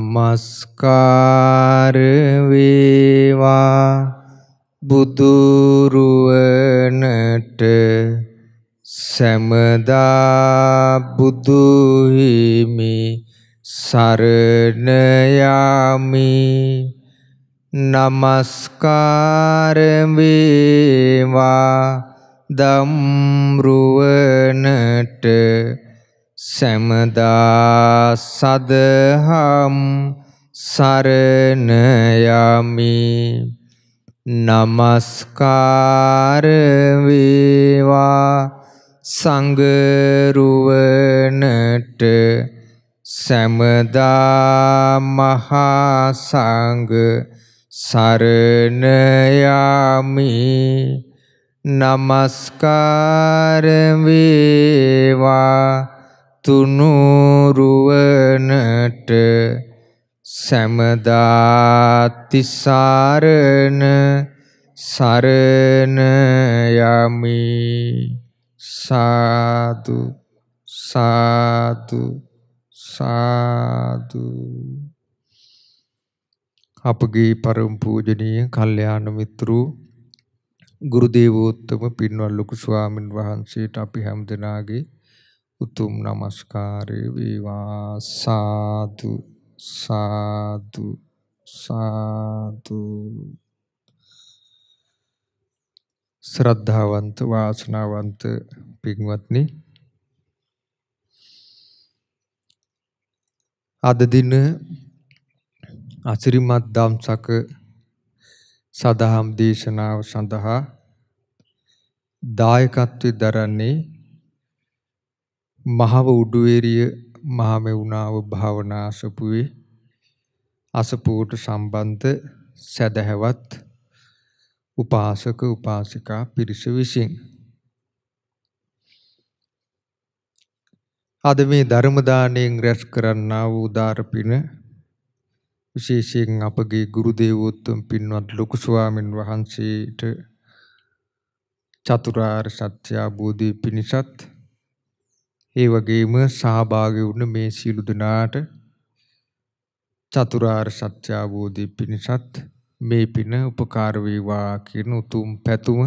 නමස්කාර වේවා. බුදුරුවනට සමදා බුදු හිමි සරණ යමි නමස්කාර වේවා. දම්රුවනට සමදා සදහම් සරණ යමි නමස්කාර වේවා සංගරුවනට. සමදා මහා සංඝ සරණ යමි නමස්කාර වේවා තුනුරුවනට සමදා තිසරණ සරණ යමි. සාදු සාදු සාදු. අපගේ පරම පූජනීය කල්යාණ මිත්‍රෝ ගුරු දේවෝත්තම පින්වත් ලොකු ස්වාමින් වහන්සේට අපි හැමදෙනාගේ උතුම් নমස්කාරය වේවා. සාදු සාදු සාදු. ශ්‍රද්ධාවන්ත වාසනාවන්ත පින්වත්නි. අද දින අසිරිමත් ධම්සක සදහම් දේශනාව සඳහා දායකත්වයෙන් දරන්නේ මහව උඩුවේරිය මහමෙවුනාව භාවනා අසපුවේ. අසපුවට සම්බන්ධ සදහැවත් උපාසක උපාසිකා පිරිස විසින්. අද මේ ධර්ම දාණයෙන් රැස් කරන්නා වූ උදාර පින විශේෂයෙන් අපගේ ගුරු දේවෝත්තම පින්වත් ලොකු ස්වාමින් වහන්සේට චතුරාර්ය සත්‍ය අවබෝධි පිණිසත් ඒ වගේම සහභාගී වුණ මේ සීලු දෙනාට චතුරාර්ය සත්‍ය අවබෝධි පිණිසත් මේ පින උපකාර වේවා කියන උතුම් පැතුම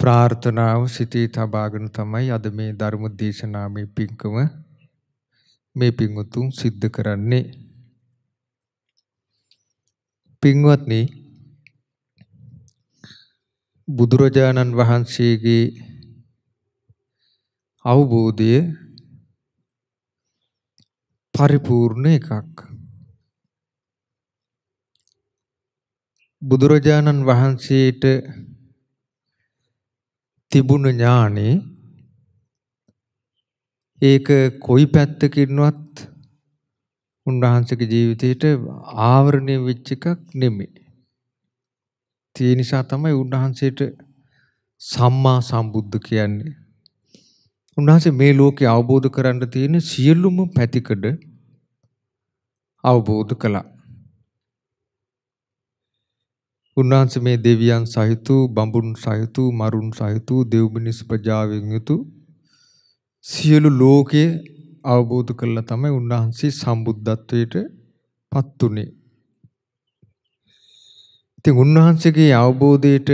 ප්‍රාර්ථනාව සිතේ තබාගෙන තමයි අද මේ ධර්ම දේශනාවේ පින්කම මේ පින් උතුම් සිද්ධ කරන්නේ. පින්වත්නි බුදුරජාණන් වහන්සේගේ අවබෝධය පරිපූර්ණ එකක් බුදුරජාණන් වහන්සේට තිබුණ ඥානේ ඒක කොයි පැත්තකින්වත් උන්වහන්සේගේ ජීවිතේට ආවරණය වෙච්ච එකක් නෙමෙයි. ඒ නිසා තමයි උන්වහන්සේට සම්මා සම්බුද්ධ කියන්නේ. උන්වහන්සේ මේ ලෝකේ අවබෝධ කරන්න තියෙන සියලුම පැතිකඩ අවබෝධ කළා. උන්වහන්සේ මේ දෙවියන් සහිත බඹුන් සහිත මරුන් සහිත දෙව් මිනිස් ප්‍රජාවෙන් යුතු සියලු ලෝකයේ අවබෝධ කළා තමයි උන්වහන්සේ සම්බුද්ධත්වයට පත් උනේ. ඉතින් උන්වහන්සේගේ අවබෝධයට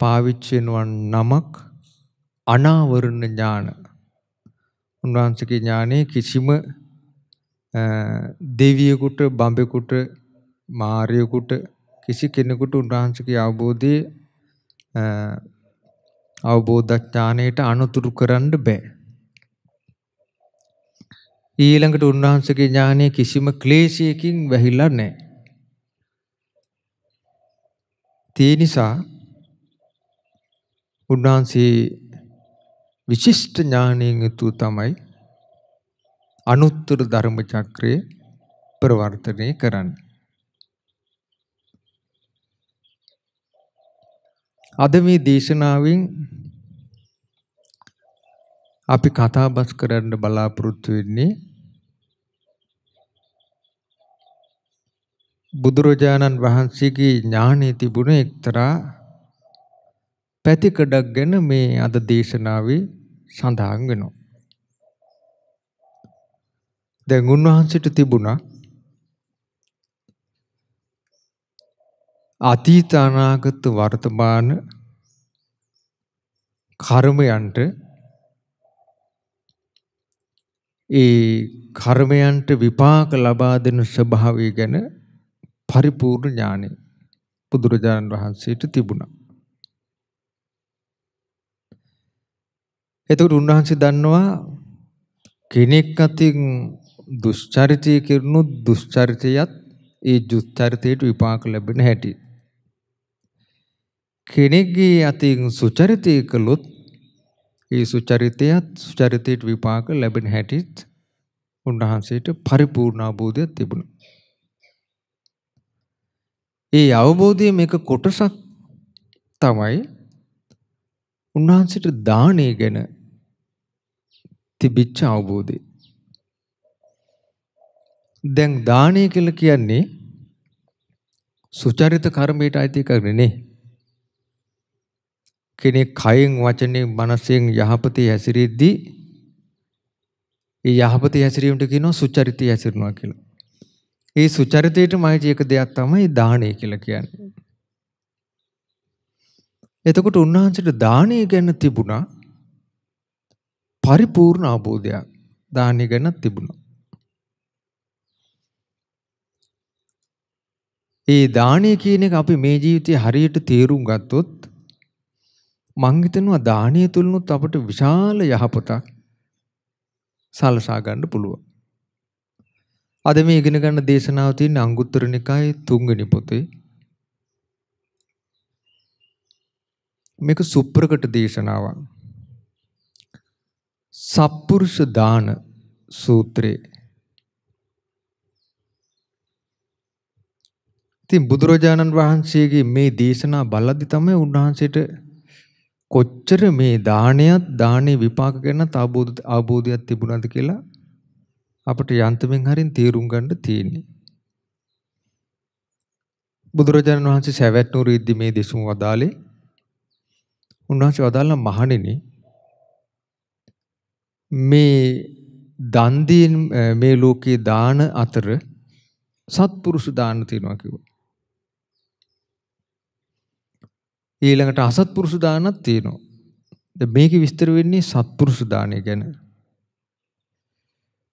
පාවිච්චි වෙනවන් නමක් අනාවරණ ඥාන. උන්වහන්සේගේ ඥානයේ කිසිම දෙවියෙකුට බඹෙකුට මාරයෙකුට කිසි කෙනෙකුට උන්වහන්සේගේ අවබෝධයේ අවබෝධ ඥානයට අනුතුරු කරන්න බෑ. ඊළඟට උන්වහන්සේගේ ඥානය කිසිම ක්ලේශයකින් වැහිලා නැහැ. ඒ නිසා උන්වහන්සේ විශිෂ්ට ඥානයෙන් යුතු තමයි අනුත්තර ධර්ම චක්‍රය ප්‍රවර්තනය කරන්නේ. අද මේ දේශනාවෙන් අපි කතාබස් කරන්න බලාපොරොත්තු වෙන්නේ බුදුරජාණන් වහන්සේගේ ඥානයේ තිබුණ එක්තරා පැතිකඩක් ගැන මේ අද දේශනාවේ සඳහන් වෙනවා. දැන් උන්වහන්සේට තිබුණා අතීත අනාගත වර්තමාන කර්මයන්ට ඒ කර්මයන්ට විපාක ලබා දෙන ස්වභාවය ගැන පරිපූර්ණ ඥානය බුදුරජාණන් වහන්සේට තිබුණා. එතකොට උන්වහන්සේ දන්නවා කෙනෙක් අතින් දුෂ්චරිතය කරනොත් දුෂ්චරිතයත් ඒ දුෂ්චරිතයට විපාක ලැබෙන හැටි. කෙනෙක්ගේ අතින් සුචරිතය කළොත් ඒ සුචරිතයත් සුචරිතයට විපාක ලැබෙන හැටිත් උන්වහන්සේට පරිපූර්ණ අවබෝධයක් තිබුණා. ඒ අවබෝධයේ මේක කොටසක් තමයි උන්වහන්සේට දාණය ගැන තිබිච්ච අවබෝධය. දැන් දාණය කියලා කියන්නේ සුචරිත කර්මයට අයිති කරන්නේ කෙනෙක් කයෙන් වචනෙන් මනසෙන් යහපතේ හැසිරෙද්දී ඒ යහපතේ හැසිරීමට කියනවා සුචරිතය හැසිරෙනවා කියලා. ඒ සුචරිතයටම අයිති එක දෙයක් තමයි දාණය කියලා කියන්නේ. එතකොට උන්වහන්සේට දාණය ගැන තිබුණා පරිපූර්ණ අවබෝධයක්. දාණය ගැන තිබුණා. ඒ දාණය කියන එක අපි මේ ජීවිතේ හරියට තේරුම් ගත්තොත් මං හිතනවා දානීය තුලනොත් අපට විශාල යහපතක් සලසා ගන්න පුළුවන්. අද මේ ඉගෙන ගන්න දේශනාව තියෙන අංගුත්තර නිකායේ තුන්වෙනි පොතේ. මේක සුප්‍රකට දේශනාවක්. සප්පුරුෂ දාන සූත්‍රේ. ඉතින් බුදුරජාණන් වහන්සේගේ මේ දේශනා බලද්දි තමයි උන්වහන්සේට කොච්චර මේ දානයත් දානේ විපාක ගැන අවබෝධ අවබෝධයක් තිබුණාද කියලා අපිට යන්තමින් හරින් තේරුම් ගන්න තියෙන්නේ. බුදුරජාණන් වහන්සේ සවැත් නුවර ඉද්දි මේ දෙසුම් වදාලේ උන්වහන්සේ වදාළා මහණෙනි මේ දන් මේ ලෝකේ දාන අතර සත්පුරුෂ දාන තියෙනවා කිව්වා. ඊළඟට අසත්පුරුෂ දානක් තියෙනවා. දැන් මේකේ විස්තර වෙන්නේ සත්පුරුෂ දානය ගැන.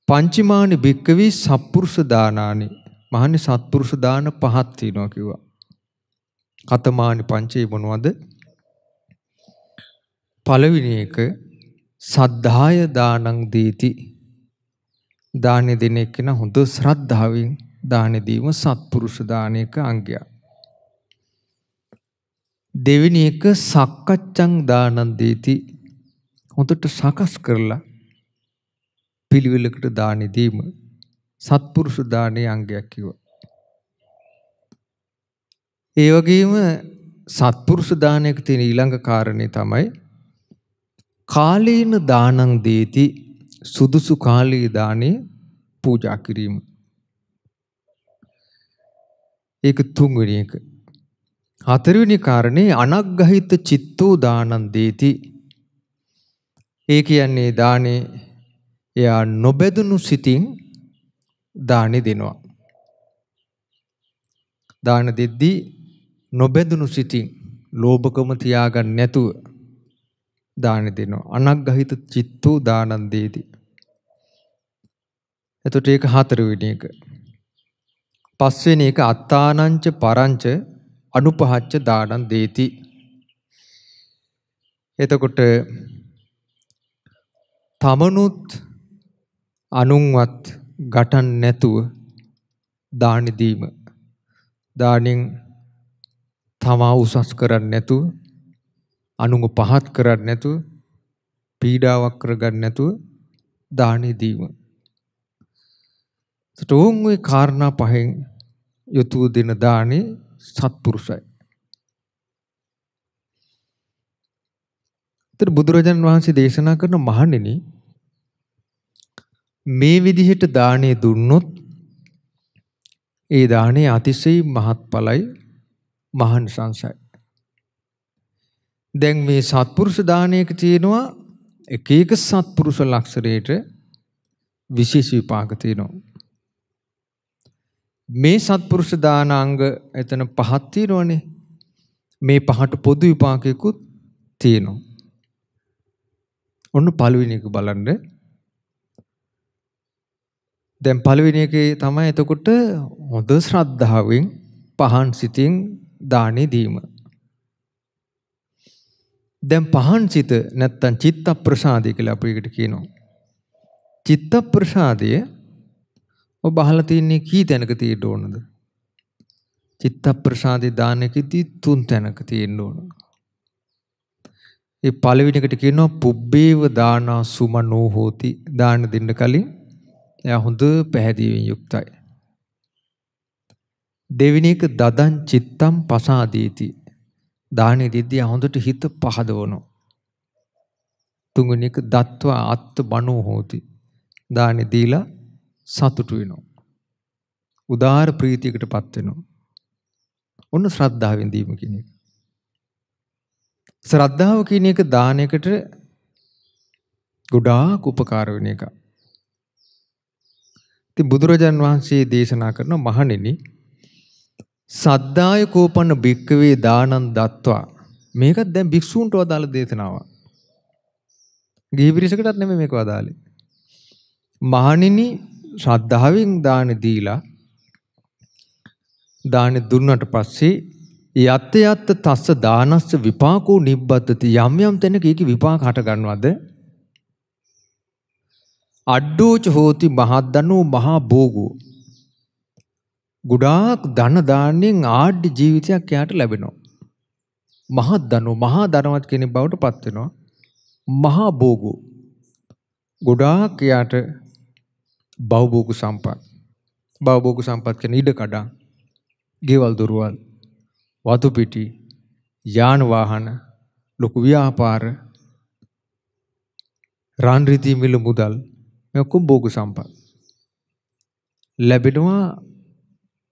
පංචමානි භික්කවි සත්පුරුෂ දානානි. මහන්නේ සත්පුරුෂ දාන පහක් තියෙනවා කිව්වා. කතමානි පංචේ මොනවද? පළවෙනි එක සද්ධාය දානං දීති. දානෙ දෙන එක්කෙනා හොඳ ශ්‍රද්ධාවෙන් දානෙ දීම සත්පුරුෂ දානයක අංගයක්. දෙවෙනි එක සක්කච්ඡං දානං දීති හොඳට සකස් කරලා පිළිවෙලකට දානි දීම සත්පුරුෂ දානයේ අංගයක් කිව්වා. ඒ වගේම සත්පුරුෂ දානයක තියෙන ඊළඟ කාරණේ තමයි කාලීන දානං දීති සුදුසු කාලී දානේ පූජා කිරීම. ඒක තුන්වෙනි එක. හතරවෙනි කාරණේ අනග්ගහිත චිත්තෝ දානං දීති. ඒ කියන්නේ දානේ එයා නොබැදුණු සිතින් දානි දෙනවා. දාන දෙද්දී නොබැදුණු සිතින් ලෝභකම තියාගන්න නැතුව දාන දෙනවා. අනග්ගහිත චිත්තෝ දානං දීති. එතකොට ඒක හතරවෙනි එක. පස්වෙනි එක අත්තානංච පරංච අනුපහච්ච දානං දේති. එතකොට තමනුත් අනුන්වත් ගටන් නැතුව දානි දීම. දානින් තමා උසස් කරන්නේ නැතුව අනුන්ව පහත් කරන්නේ නැතුව පීඩාවක් කරගන්න නැතුව දානි දීම. සටෝන් ওই කාරණා පහෙන් යොතු දෙන දානේ සත්පුරුෂයි. ඒතර බුදුරජාණන් වහන්සේ දේශනා කරන මහණෙනි මේ විදිහට දාණය දුන්නොත් ඒ දාණය අතිශය මහත්ඵලයි මහානිසංසයි. දැන් මේ සත්පුරුෂ දානයක තියෙනවා එක එක සත්පුරුෂ ලක්ෂණයට විශේෂ විපාක තියෙනවා. මේ සත්පුරුෂ දානාංග එතන පහක් තියෙනවනේ. මේ පහට පොදු විපාකයකුත් තියෙනවා. ඔන්න පළවෙනි එක බලන්න. දැන් පළවෙනි එකේ තමයි එතකොට හොඳ ශ්‍රද්ධාවෙන් පහන් සිතින් දානෙ දීම. දැන් පහන් සිත නැත්තම් චිත්ත ප්‍රසාදය කියලා අපි ඒකට කියනවා. චිත්ත ප්‍රසාදය ඔබ අහලා තින්නේ කී තැනක තියෙන්න ඕනද? චිත්ත ප්‍රසාදේ දානකෙදී තුන් තැනක තියෙන්න ඕන. ඒ පළවෙනි එකට කියනවා පුබ්බේව දානා සුමනෝ හෝති දාන දෙන්න කලින් එයා හොඳ පැහැදිලිවෙන් යුක්තයි. දෙවෙනි එක දදං චිත්තම් පසාදීති දානේ දෙද්දී හොඳට හිත පහදවනවා. තුන්වෙනි එක දත්ව අත්ත බණෝ හෝති දානේ දීලා සතුටු වෙනවා. උදාාර ප්‍රීතියකටපත් වෙනවා. ඔන්න ශ්‍රද්ධාවෙන් දීම කියන එක. ශ්‍රද්ධාව කියන එක දානයකට ගොඩාක් උපකාර වෙන එකක්. ඉතින් බුදුරජාන් වහන්සේ දේශනා කරන මහණෙනි සද්දාය කෝපන්න භික්කවේ දානං දත්වා මේකත් දැන් භික්ෂූන්ට වදාළ දේශනාවක්. ගිහි පිරිසකටත් නෙමෙයි මේක වදාළේ. මහණෙනි ශ්‍රද්ධාවෙන් දාන දීලා දාන දුන්නට පස්සේ යත් යත් තස්ස දානස්ස විපාකෝ නිබ්බත්ති යම් යම් තැනක ඒකේ විපාක හට ගන්නවද අඩ්ඩෝච හෝති මහද්දනෝ මහා භෝගෝ ගොඩාක් ධන දාන්නෙන් ආඩ්‍ය ජීවිතයක් යාට ලැබෙනවා. මහද්දනෝ මහා ධනවත් කෙනෙක් බවට පත් වෙනවා. මහා භෝගෝ. ගොඩාක් යාට බහුභෝග සම්පත්. බහුභෝග සම්පත් කියන ඉඩ කඩන් ගෙවල් දොරවල් වතු පිටි යාන වාහන ලොකු ව්‍යාපාර රන් රිදී මිල මුදල් මේ ඔක්කොම භෝග සම්පත්. ලැබෙනවා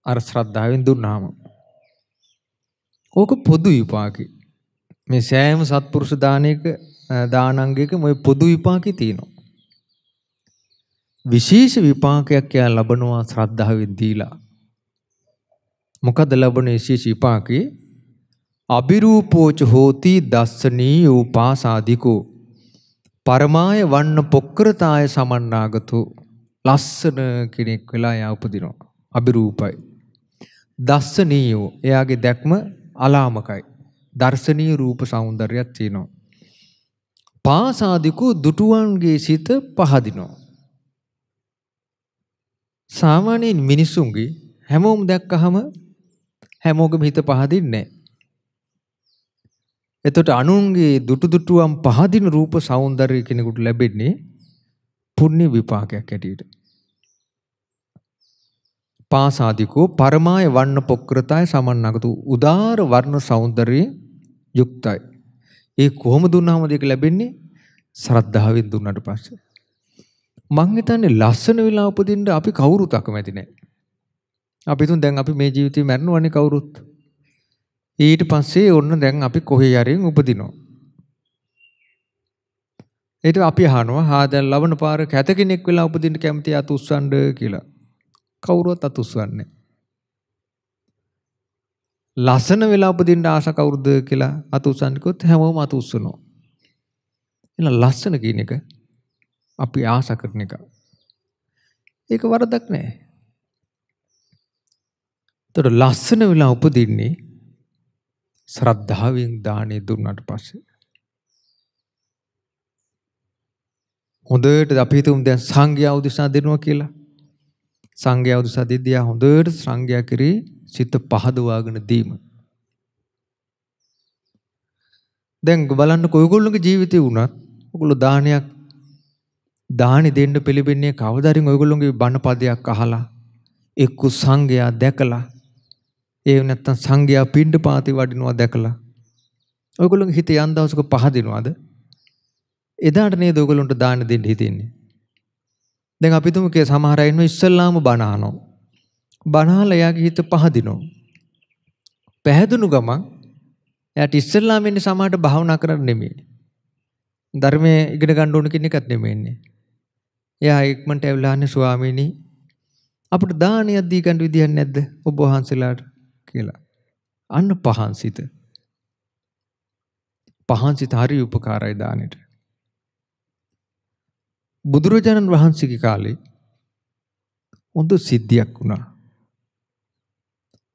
අර ශ්‍රද්ධාවෙන් දුන්නාම. ඕක පොදු විපාකේ මේ සෑම සත්පුරුෂ දානයක දානංගයක මේ පොදු විපාකේ තියෙනවා. විශේෂ විපාකයක් යා ලබනවා ශ්‍රද්ධාවෙන් දීලා. මොකද ලැබුණ විශේෂ විපාකේ? අබිරූපෝච හෝති දස්සනී උපාසාදිකෝ. පරමාය වන්න පොක්කරතාය සමන්නාගතු. ලස්සන කෙනෙක් වෙලා යා උපදිනවා. අබිරූපයි දස්සනීයෝ එයාගේ දැක්ම අලාමකයි. දර්ශනීය රූප సౌందර්යයක් තියෙනවා. පාසාදිකෝ දුටුවන්ගේ සිත පහදිනවා. සාමාන්‍යයෙන් මිනිසුන්ගේ හැමෝම දැක්කහම හැමෝගම හිත පහදින්නේ එතකොට අනුන්ගේ දුටු දුටුවම් පහදින රූප సౌందර්ය කෙනෙකුට ලැබෙන්නේ පුණ්‍ය විපාකයක් ඇටියට. පාසාදිකෝ පරමාය වර්ණ පොක්‍රතය සමන්නගතු උදාර වර්ණ సౌందර්යයෙන් යුක්තයි. ඒ කොහොම දුන්නාම දෙක ලැබෙන්නේ ශ්‍රද්ධාවෙන් දුන්නාට පස්සේ. මං හිතන්නේ ලස්සන වෙලා උපදින්න අපි කවුරුත් අකමැති නැහැ. අපි තුන් දැන් අපි මේ ජීවිතේ මැරෙනවනේ කවුරුත්. ඊට පස්සේ ඔන්න දැන් අපි කොහේ යරින් උපදිනවා. ඊට අපි අහනවා හා දැන් ලබන පාර කැත කෙනෙක් වෙලා උපදින්න කැමති අත උස්සන්න කියලා. කවුරුවත් අත උස්සන්නේ ලස්සන වෙලා උපදින්න ආස කවුරුද කියලා අත උස්සන්න කිව්වොත් හැමෝම අත උස්සනවා. එහෙනම් ලස්සන කියන එක අපි ආස කරන එක. ඒක වරදක් නෑ. ඒතර ලස්සන වෙලා උපදින්නේ ශ්‍රද්ධාවෙන් දානේ දුන්නාට පස්සේ. හොඳට අපි හිතමු දැන් සංඝයා උදෙසා දෙනවා කියලා. සංඝයා උදෙසා දෙද්දී හොඳට සංඝයා කෙරේ සිත පහදවාගෙන දීම. දැන් බලන්න කොයිගොල්ලෝගේ ජීවිතේ වුණත් ඔයගොල්ලෝ දානයක් දානි දෙන්න පිළිබින්නේ කවදාරින් ඔයගොල්ලෝගේ බණ පදයක් අහලා එක්ක සංඝයා දැකලා ඒ නැත්තම් සංඝයා පින්ඩ පාති වඩිනවා දැකලා ඔයගොල්ලෝගේ හිත යන් දවසක පහදිනවද එදාට නේද ඔයගොල්ලන්ට දාන දෙන්න හිතෙන්නේ දැන් අපි තුමු කේ සමහර අය ඉන්නවා ඉස්සල්ලාම බණ අහනවා බණ අහලා එයාගේ හිත පහදිනවා පැහැදුණු ගමන් එයාට ඉස්සල්ලාම ඉන්නේ සමහරට භාවනා කරන්න නෙමෙයි ධර්මයේ ඉගෙන ගන්න ඕන කියන එකත් නෙමෙයින්නේ එයා ඉක්මනට ඇවිල්ලා අහන්නේ ස්වාමීනි අපිට දානයක් දී ගන්න විදියක් නැද්ද ඔබ වහන්සේලාට කියලා. අන්න පහන්සිත. පහන්සිත හරි උපකාරයි දානෙට. බුදුරජාණන් වහන්සේගේ කාලේ හොඳ සිද්ධියක් වුණා.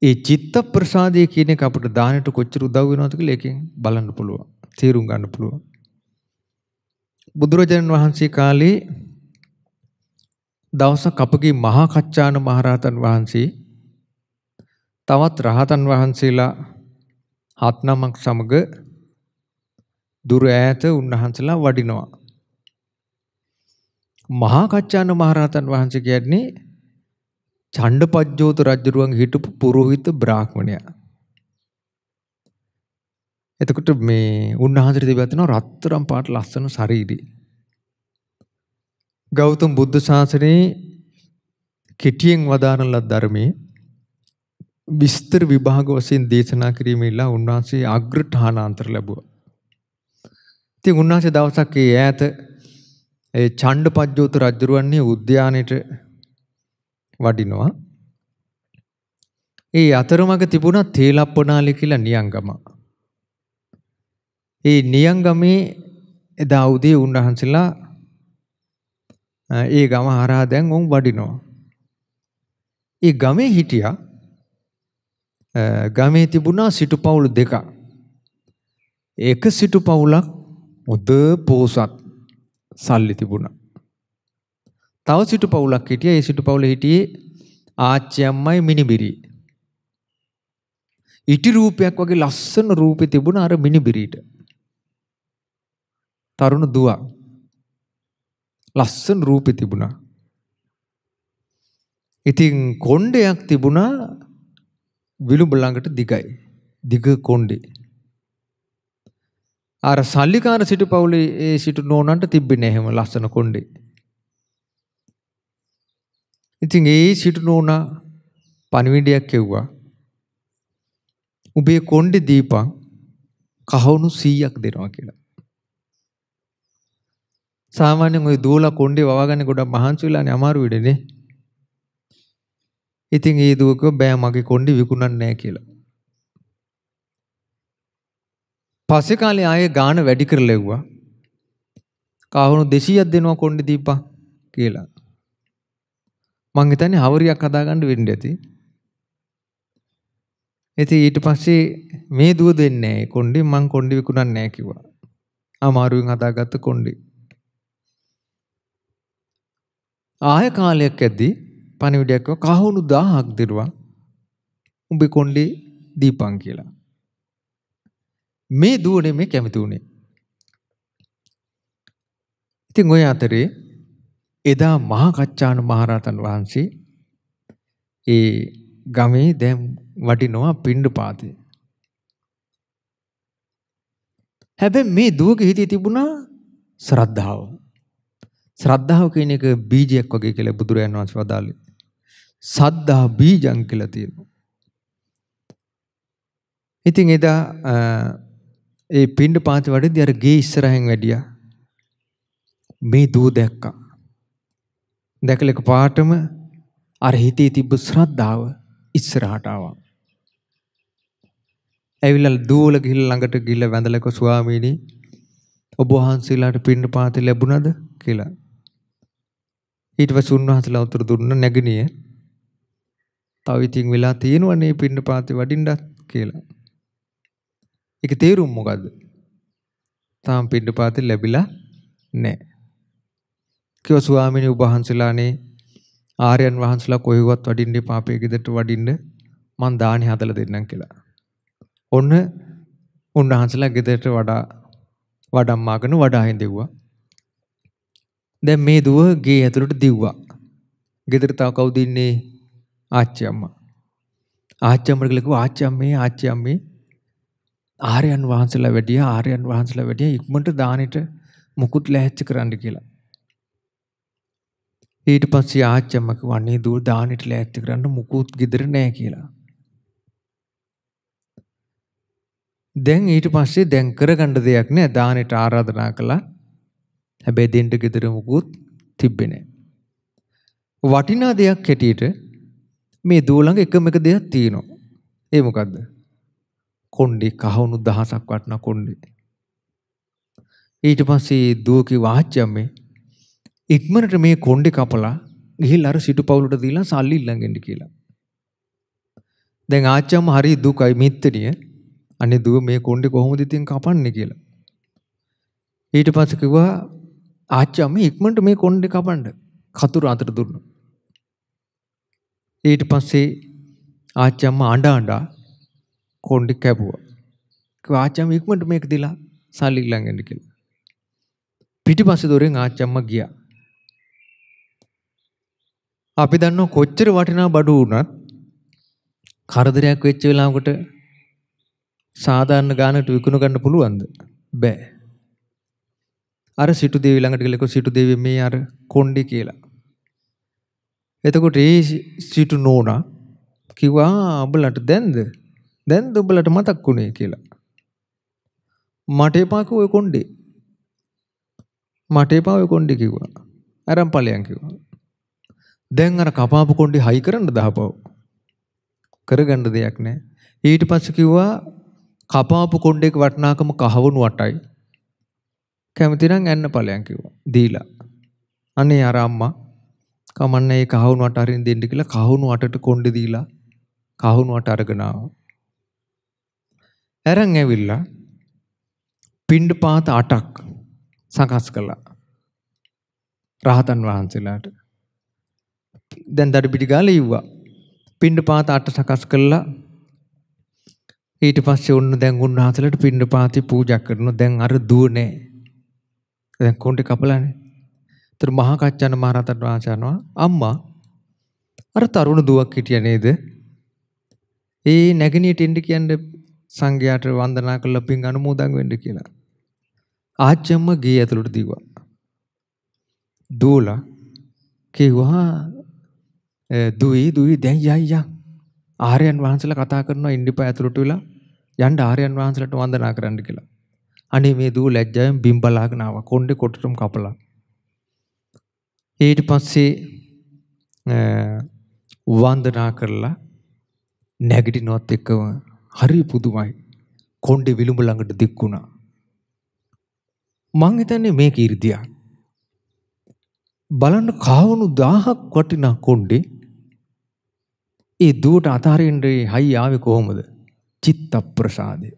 ඒ චිත්ත ප්‍රසාදය කියන එක අපිට දානෙට කොච්චර උදව් වෙනවද කියලා එකෙන් බලන්න පුළුවන්. තේරුම් ගන්න පුළුවන්. බුදුරජාණන් වහන්සේ කාලේ දවසක් අපගේ මහා කච්චාන මහරහතන් වහන්සේ තවත් රහතන් වහන්සේලා හත් නමක් සමග දුර ඈත උන්වහන්සේලා වඩිනවා. මහා කච්චාන මහරහතන් වහන්සේ කියන්නේ චණ්ඩපජ්ජෝත රජුරුවන් හිටපු පුරোহিত බ්‍රාහ්මණයා. එතකොට මේ උන්වහන්සේට තිබලා තියෙනවා රත්තරන් පාට ලස්සන ශරීරය. ගෞතම බුද්ධ ශාසනයේ කෙටියෙන් වදාරන ලද ධර්මයේ විස්තර විභාග වශයෙන් දේශනා කිරීමේලා උන්වහන්සේ අග්‍රඨානාන්තර ලැබුවා. ඉතින් උන්වහන්සේ දවසක් ඒ ඈත ඒ චණ්ඩපජ්ජෝත රජුරුවන්ගේ උද්‍යානයේ වඩිනවා. ඒ අතරමඟ තිබුණා තේලප්පනාලි කියලා නියංගම. ඒ නියංගමේ එදා උදේ උන්වහන්සේලා ඒ ගම හරහා දැන් උන් වඩිනවා. ඒ ගමේ හිටියා ගමේ තිබුණා සිටු පවුල් දෙකක්. එක සිටු පවුලක් හොඳ පෝසත් සල්ලි තිබුණා. තව සිටු පවුලක් හිටියා. ඒ සිටු පවුලේ හිටියේ ආච්චි අම්මයි මිනිබිරි. ඉටි රූපයක් වගේ ලස්සන රූපේ තිබුණා අර මිනිබිරිට. තරුණ දුවක්. ලස්සන රූපේ තිබුණා. ඉතින් කොණ්ඩයක් තිබුණා විලුඹ ළඟට දිගයි. දිග කොණ්ඩේ. අර සල්ලිකාර සිටු පවුලේ ඒ සිටු නෝනන්ට තිබ්බේ නැහැ එහෙම ලස්සන කොණ්ඩේ. ඉතින් ඒ සිටු නෝනා පණිවිඩයක් කෙව්වා. උඹේ කොණ්ඩේ දීපන් කහවණු 100ක් දෙනවා කියලා. සාමාන්‍යයෙන් ওই දූලා කොණ්ඩේ වවාගන්නේ ගොඩක් මහන්සි වෙලානේ අමාරු වෙන්නේ. ඉතින් ඒ දුවක බෑ මගේ කොණ්ඩේ විකුණන්නේ නැහැ කියලා. පස්සේ කාලේ ආයේ ගාන වැඩි කරලා එව්වා. කහවණු 200ක් දෙනවා කොණ්ඩේ දීපන් කියලා. මං හිතන්නේ හවරියක් හදාගන්න වෙන්න ඇති. ඉතින් ඊට පස්සේ මේ දුව දෙන්නේ නැහැ කොණ්ඩේ මං කොණ්ඩේ විකුණන්නේ නැහැ කිව්වා. අමාරුවෙන් හදාගත්ත කොණ්ඩේ. ආය කාලයක් ඇද්දී පණිවිඩයක් කහවණු 1000ක් දිරුවා. උඹේ කොණ්ඩේ දීපන් කියලා. මේ දුවනේ මේ කැමති උනේ. ඉතින් ওই අතරේ එදා මහා කච්චාන මහරහතන් වහන්සේ ඒ ගමේ දැන් වටිනවා පිණ්ඩපාතේ. හැබැයි මේ දුවගේ හිතේ තිබුණා ශ්‍රද්ධාව. ශ්‍රද්ධාව කියන එක බීජයක් වගේ කියලා බුදුරයන් වහන්සේ වදාළේ. සද්ධා බීජං කියලා තියෙනවා. ඉතින් එදා ඒ පිණ්ඩපාතේ වඩේදී අර ගේ ඉස්සරහින් වැඩියා. මේ දුව දැක්කා. දැකලා එකපාරටම අර හිතේ තිබ්බ ශ්‍රද්ධාව ඉස්සරහට ආවා. ඇවිල්ලා දූවල ගිහිල්ලා ළඟට ගිහිල්ලා වැඳලක ස්වාමීනි ඔබ වහන්සේලාට පින්න පාති ලැබුණද කියලා. ඊට පස්සේ උන්වහන්සේලා උත්තර දුන්න නැගණිය. තව ඉතින් වෙලා තියෙනවනේ පින්න පාති වඩින්නත් කියලා. ඒක තේරුම් මොකද්ද? තාම පින්න පාති ලැබිලා නැහැ. කිව්ව ස්වාමීනි වහන්සේලානේ ආර්යයන් වහන්සේලා කොහෙවත් වඩින්න එපා අපේ ගෙදරට වඩින්න මං දානි හදලා දෙන්නම් කියලා. ඔන්න උන්වහන්සේලා ගෙදරට වඩා වඩම්මාගෙන වඩා හිඳෙව්වා. දැන් මේ දුව ගේ ඇතුළට දිව්වා. ගෙදර තව කවුද ඉන්නේ? ආච්චි අම්මා. ආච්චි අම්මට කිව්වා ආච්චි අම්මේ ආච්චි අම්මේ ආර්යයන් වහන්සේලා වැඩියා ආර්යයන් වහන්සේලා වැඩියා ඉක්මනට දානෙට මුකුත් ලෑස්ති කරන්න කියලා. ඊට පස්සේ ආච්චම්ම කිව්වා අනේ දූ දානෙට ලෑස්ති කරන්න මුකුත් ගෙදර නැහැ කියලා. දැන් ඊට පස්සේ දැන් කරගන්න දෙයක් නෑ දානෙට ආරාධනා කළා. හැබැයි දෙන්න ගෙදර මුකුත් තිබ්බේ නෑ. වටිනා දෙයක් හැටියට මේ දුව ළඟ එකම එක දෙයක් තියෙනවා. ඒ මොකද්ද? කොණ්ඩේ කහවණු දහසක් වටන කොණ්ඩේ. ඊට පස්සේ දුව කිව්වා ආච්චම්මේ ඉක්මනට මේ කොණ්ඩේ කපලා ගිහිල්ලා අර සිටු පවුලට දීලා සල්ලි ඊළඟ එන්න කියලා. දැන් ආච්චම්ම හරි දුකයි මිත්තණිය. අනේ දුව මේ කොණ්ඩේ කොහොමද ඉතින් කපන්නේ කියලා. ඊට පස්සේ කිව්වා ආච්චම්ම ඉක්මනට මේ කොණ්ඩේ කපන්න. කතුරු අතට දුන්නා. ඊට පස්සේ ආච්චම්ම අඬ අඬ කොණ්ඩේ කැපුවා. කිව්වා ආච්චම්ම ඉක්මනට මේක දීලා සල්ලි ඊළඟ එන්න කියලා. පිටිපස්සේ දොරෙන් ආච්චම්ම ගියා. අපි දන්නවා කොච්චර වටිනා බඩු වුණත් කරදරයක් වෙච්ච වෙලාවකට සාධාරණ ගානකට විකුණ ගන්න පුළුවන්ද? බෑ. අර සිටු දේවි ළඟට ගිහලා කිව්වා සිටු දේවි මේ අර කොණ්ඩේ කියලා. එතකොට ඒ සිටු නෝනා කිව්වා උඹලට දැන්ද? දැන්ද උඹලට මතක් වුණේ කියලා. මට එපා කිව්ව ඔය කොණ්ඩේ. මට එපා ඔය කොණ්ඩේ කිව්වා. අරන් ඵලයන් කිව්වා. දැන් අර කපාපු කොණ්ඩේ හයි කරන්න දහපව. කරගන්න දෙයක් නැහැ. ඊට පස්සේ කිව්වා කපාපු කොණ්ඩේක වටනාකම කහවණු වටයි. කැමති නම් ඇන්න ඵලයන් කිව්වා. දීලා. අනේ අර අම්මා කමන්නේ ඒ කහවණු වට අරින් දෙන්න කියලා කහවණු වටට කොණ්ඩේ දීලා කහවණු වට අරගෙන ආවා. අරන් ඇවිල්ලා පින්ඩ පාත 8ක් සකස් කළා. රහතන් වහන්සේලාට. දැන් දඩ පිටි ගාලා ඉව්වා. පින්ඩ පාත අට සකස් කළා. ඊට පස්සේ ඔන්න දැන් උන්වහන්සේලාට පින්ඩ පාති පූජා කරනවා. දැන් අර දුව නෑ. දැන් කොණ්ඩේ කපලානේ. ඒතර මහා කච්චන මහ රහතන් වහන්සේ අහනවා අම්මා අර තරුණ දුවක් හිටියා නේද? ඒ නැගණියට එන්න කියන්නේ සංඝයාට වන්දනා කරලා පින් අනුමෝදන් වෙන්න කියලා. ආච්චම්ම ගේ ඇතුළට දීවා. දූලා කිව්වා දුයි දුයි දැන් යයියා. ආර්යයන් වහන්සේලා කතා කරනවා ඉන්දිපා ඇතුළට වෙලා යන්න ආර්යයන් වහන්සේලාට වන්දනා කරන්න කියලා. අනේ මේ දූ ලැජ්ජාවෙන් බිම් බලාගෙන ආවා. කොණ්ඩේ කොටටම කපලා. ඊට පස්සේ වන්දනා කරලා නැගිටිනවත් එක්කම හරි පුදුමයි. කොණ්ඩේ විලුඹ ළඟට දික්ුණා. මං හිතන්නේ මේක 이르දියා. බලන්න කාවණු 1000ක් වටිනා කොණ්ඩේ ඒ දුවට අතහරින්න හයි ආවේ කොහොමද? චිත්ත ප්‍රසාදය.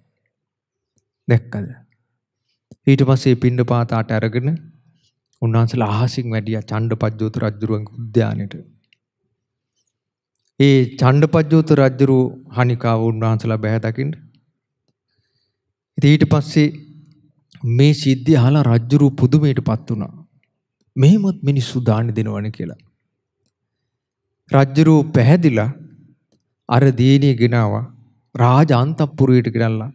දැක්කද? ඊට පස්සේ පින්න පාතාට අරගෙන උන්වහන්සේලා අහසින් වැඩියා චණ්ඩපජ්ජෝත රජුරුවන්ගේ උද්‍යානෙට. ඒ චණ්ඩපජ්ජෝත රජුරු හනිකාව උන්වහන්සේලා බෑ දකින්න. ඊට පස්සේ මේ සිද්ධිය අහලා රජුරු පුදුමයටපත් වුණා. මෙහෙමත් මිනිස්සු දාන්න දෙනවනේ කියලා. රජ්ජුරුව පැහැදිලා අර දියණිය ගෙනාවා රාජ අන්තපුරයට ගෙනල්ලා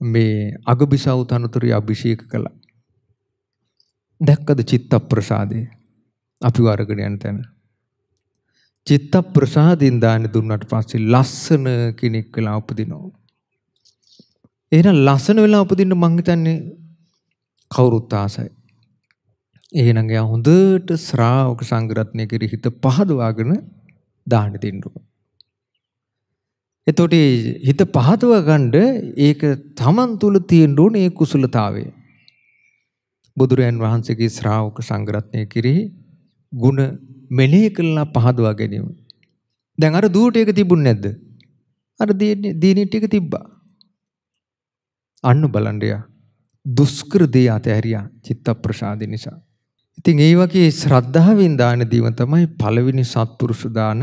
මේ අගබිසව් තනතුරේ අභිෂේක කළා. දැක්කද චිත්ත ප්‍රසාදේ අපිව අරගෙන යන තැන. චිත්ත ප්‍රසාදින් දාන දුන්නට පස්සේ ලස්සන කෙනෙක් වෙලා උපදිනවා. එහෙනම් ලස්සන වෙලා උපදින්න මං හිතන්නේ කවුරුත් ආසයි. එහෙනම් එයා හොඳට ශ්‍රාවක සංඝරත්නය කෙරෙහි හිත පහදවාගෙන දාන්න දෙන්න ඕන. එතකොට හිත පහදව ගන්න ඒක තමන් තුල තියෙන්න ඕනේ ඒ කුසලතාවය. බුදුරයන් වහන්සේගේ ශ්‍රාවක සංඝරත්නය කෙරෙහි ಗುಣ මෙනෙහි කළා පහදවා ගැනීම. දැන් අර දුවට ඒක තිබුණ නැද්ද? අර දීනි ටික තිබ්බා. අන්න බලන්න යා. දුෂ්කර දේ අතහැරියා චිත්ත ප්‍රසාදේ නිසා. ඉතින් ඒ වගේ ශ්‍රද්ධාවෙන් දාන දීම තමයි පළවෙනි සත්පුරුෂ දාන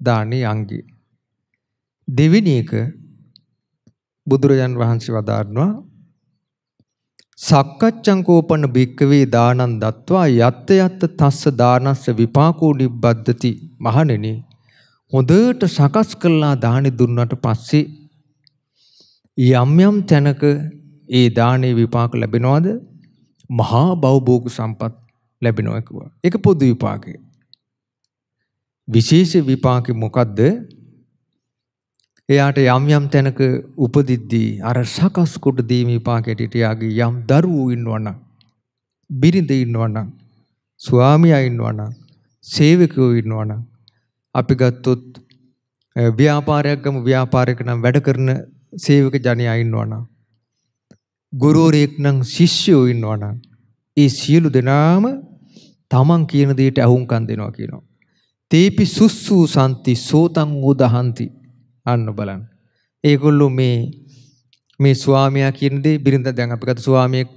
දානේ අංගය. දෙවෙනි එක බුදුරජාන් වහන්සේ වදාරනවා සක්කච්ඡං කෝපන බික්කවේ දානං දත්වා යත්ත යත්ත තස්ස දානස්ස විපාකෝ නිබ්බද්දති මහණෙනි හොඳට සකස් කළා දානි දුන්නට පස්සේ යම් යම් තැනක ඒ දානේ විපාක ලැබෙනවද මහා භවභෝග සම්පත් ලැබෙනවා කිව්වා. ඒක පොදු විපාකය. විශේෂ විපාකෙ මොකද්ද? එයාට යම් යම් තැනක උපදිද්දී අර සකස් කොට දීම විපාකයට එයාගේ යම් දරුවෝ ඉන්නවනම් බිරිඳ ඉන්නවනම් ස්වාමියා ඉන්නවා නම් සේවකයෝ ඉන්නවා නම් අපි ගත්තොත් ව්‍යාපාරයක් ගමු ව්‍යාපාරයක නම් වැඩ කරන සේවක ජනයා ඉන්නවා නම් ගුරුවරයෙක් නම් ශිෂ්‍යයෝ ඉන්නවා නම් ඒ සියලු දෙනාම තමන් කියන දෙයට අහුම්කම් දෙනවා කියනවා. තේපි සුස්සු සම්ති සෝතං උදහන්ති අන්න බලන්න. ඒගොල්ලෝ මේ මේ ස්වාමියා කියන දේ බිරිඳ දැන් අපි ගත්ත ස්වාමියෙක්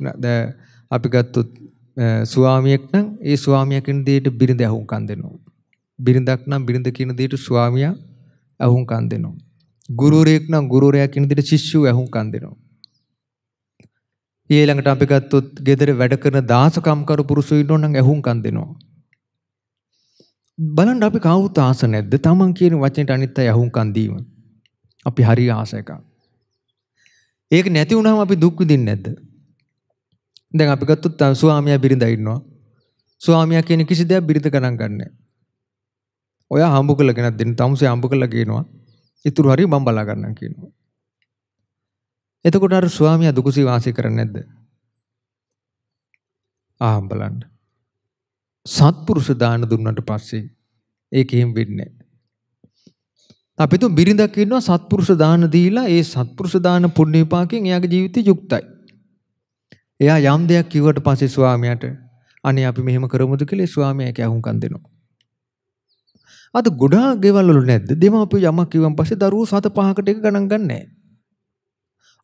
අපි ගත්තොත් ස්වාමියෙක් නම් ඒ ස්වාමියා කියන දෙයට බිරිඳ අහුම්කම් දෙනවා. බිරිඳක් නම් බිරිඳ කියන දෙයට ස්වාමියා අහුම්කම් දෙනවා. ගුරුවරයෙක් නම් ගුරුවරයා කියන දෙයට ශිෂ්‍යයෝ අහුම්කම් දෙනවා. ඊළඟට අපි ගත්තොත් ගෙදර වැඩ කරන දාසකම් කරු පුරුෂයෝ ඉන්නෝ නම් ඇහුම්කන් දෙනවා. බලන්න අපි කවුරුත් ආස නැද්ද? Taman කියන වචනෙට අනිත් අය ඇහුම්කන් දීම. අපි හරි ආස එකක්. ඒක නැති වුණාම අපි දුක් විඳින්නේ නැද්ද? දැන් අපි ගත්තොත් ස්වාමියා බිරිඳ ඉන්නවා. ස්වාමියා කියන කිසි දෙයක් බිරිඳ ගණන් ගන්නෑ. ඔයා හම්බ කරලා ගෙනත් දෙන්න. තමුසේ හම්බ කරලා කියනවා. ඉතුරු හරිය මම බලා ගන්නම් කියනවා. එතකොට අර ස්වාමියා දුකසී වාසය කරන්නේ නැද්ද? ආ බලන්න. සත්පුරුෂ දාන දුන්නට පස්සේ ඒක එහෙම වෙන්නේ අපි තුන් බිරිඳක් ඉන්නවා සත්පුරුෂ දාන දීලා ඒ සත්පුරුෂ දාන පුණ්‍ය විපාකයෙන් එයාගේ ජීවිතය යුක්තයි. එයා යම් දෙයක් කිව්වට පස්සේ ස්වාමියාට අනේ අපි මෙහෙම කරමුද කියලා ස්වාමියා ඒක අහුම්කම් දෙනවා. අද ගොඩාක් ගෙවල් වල නැද්ද? දෙමාපියෝ යමක් කිව්වන් පස්සේ දරුවෝ සත පහකට එක ගණන් ගන්නෑ.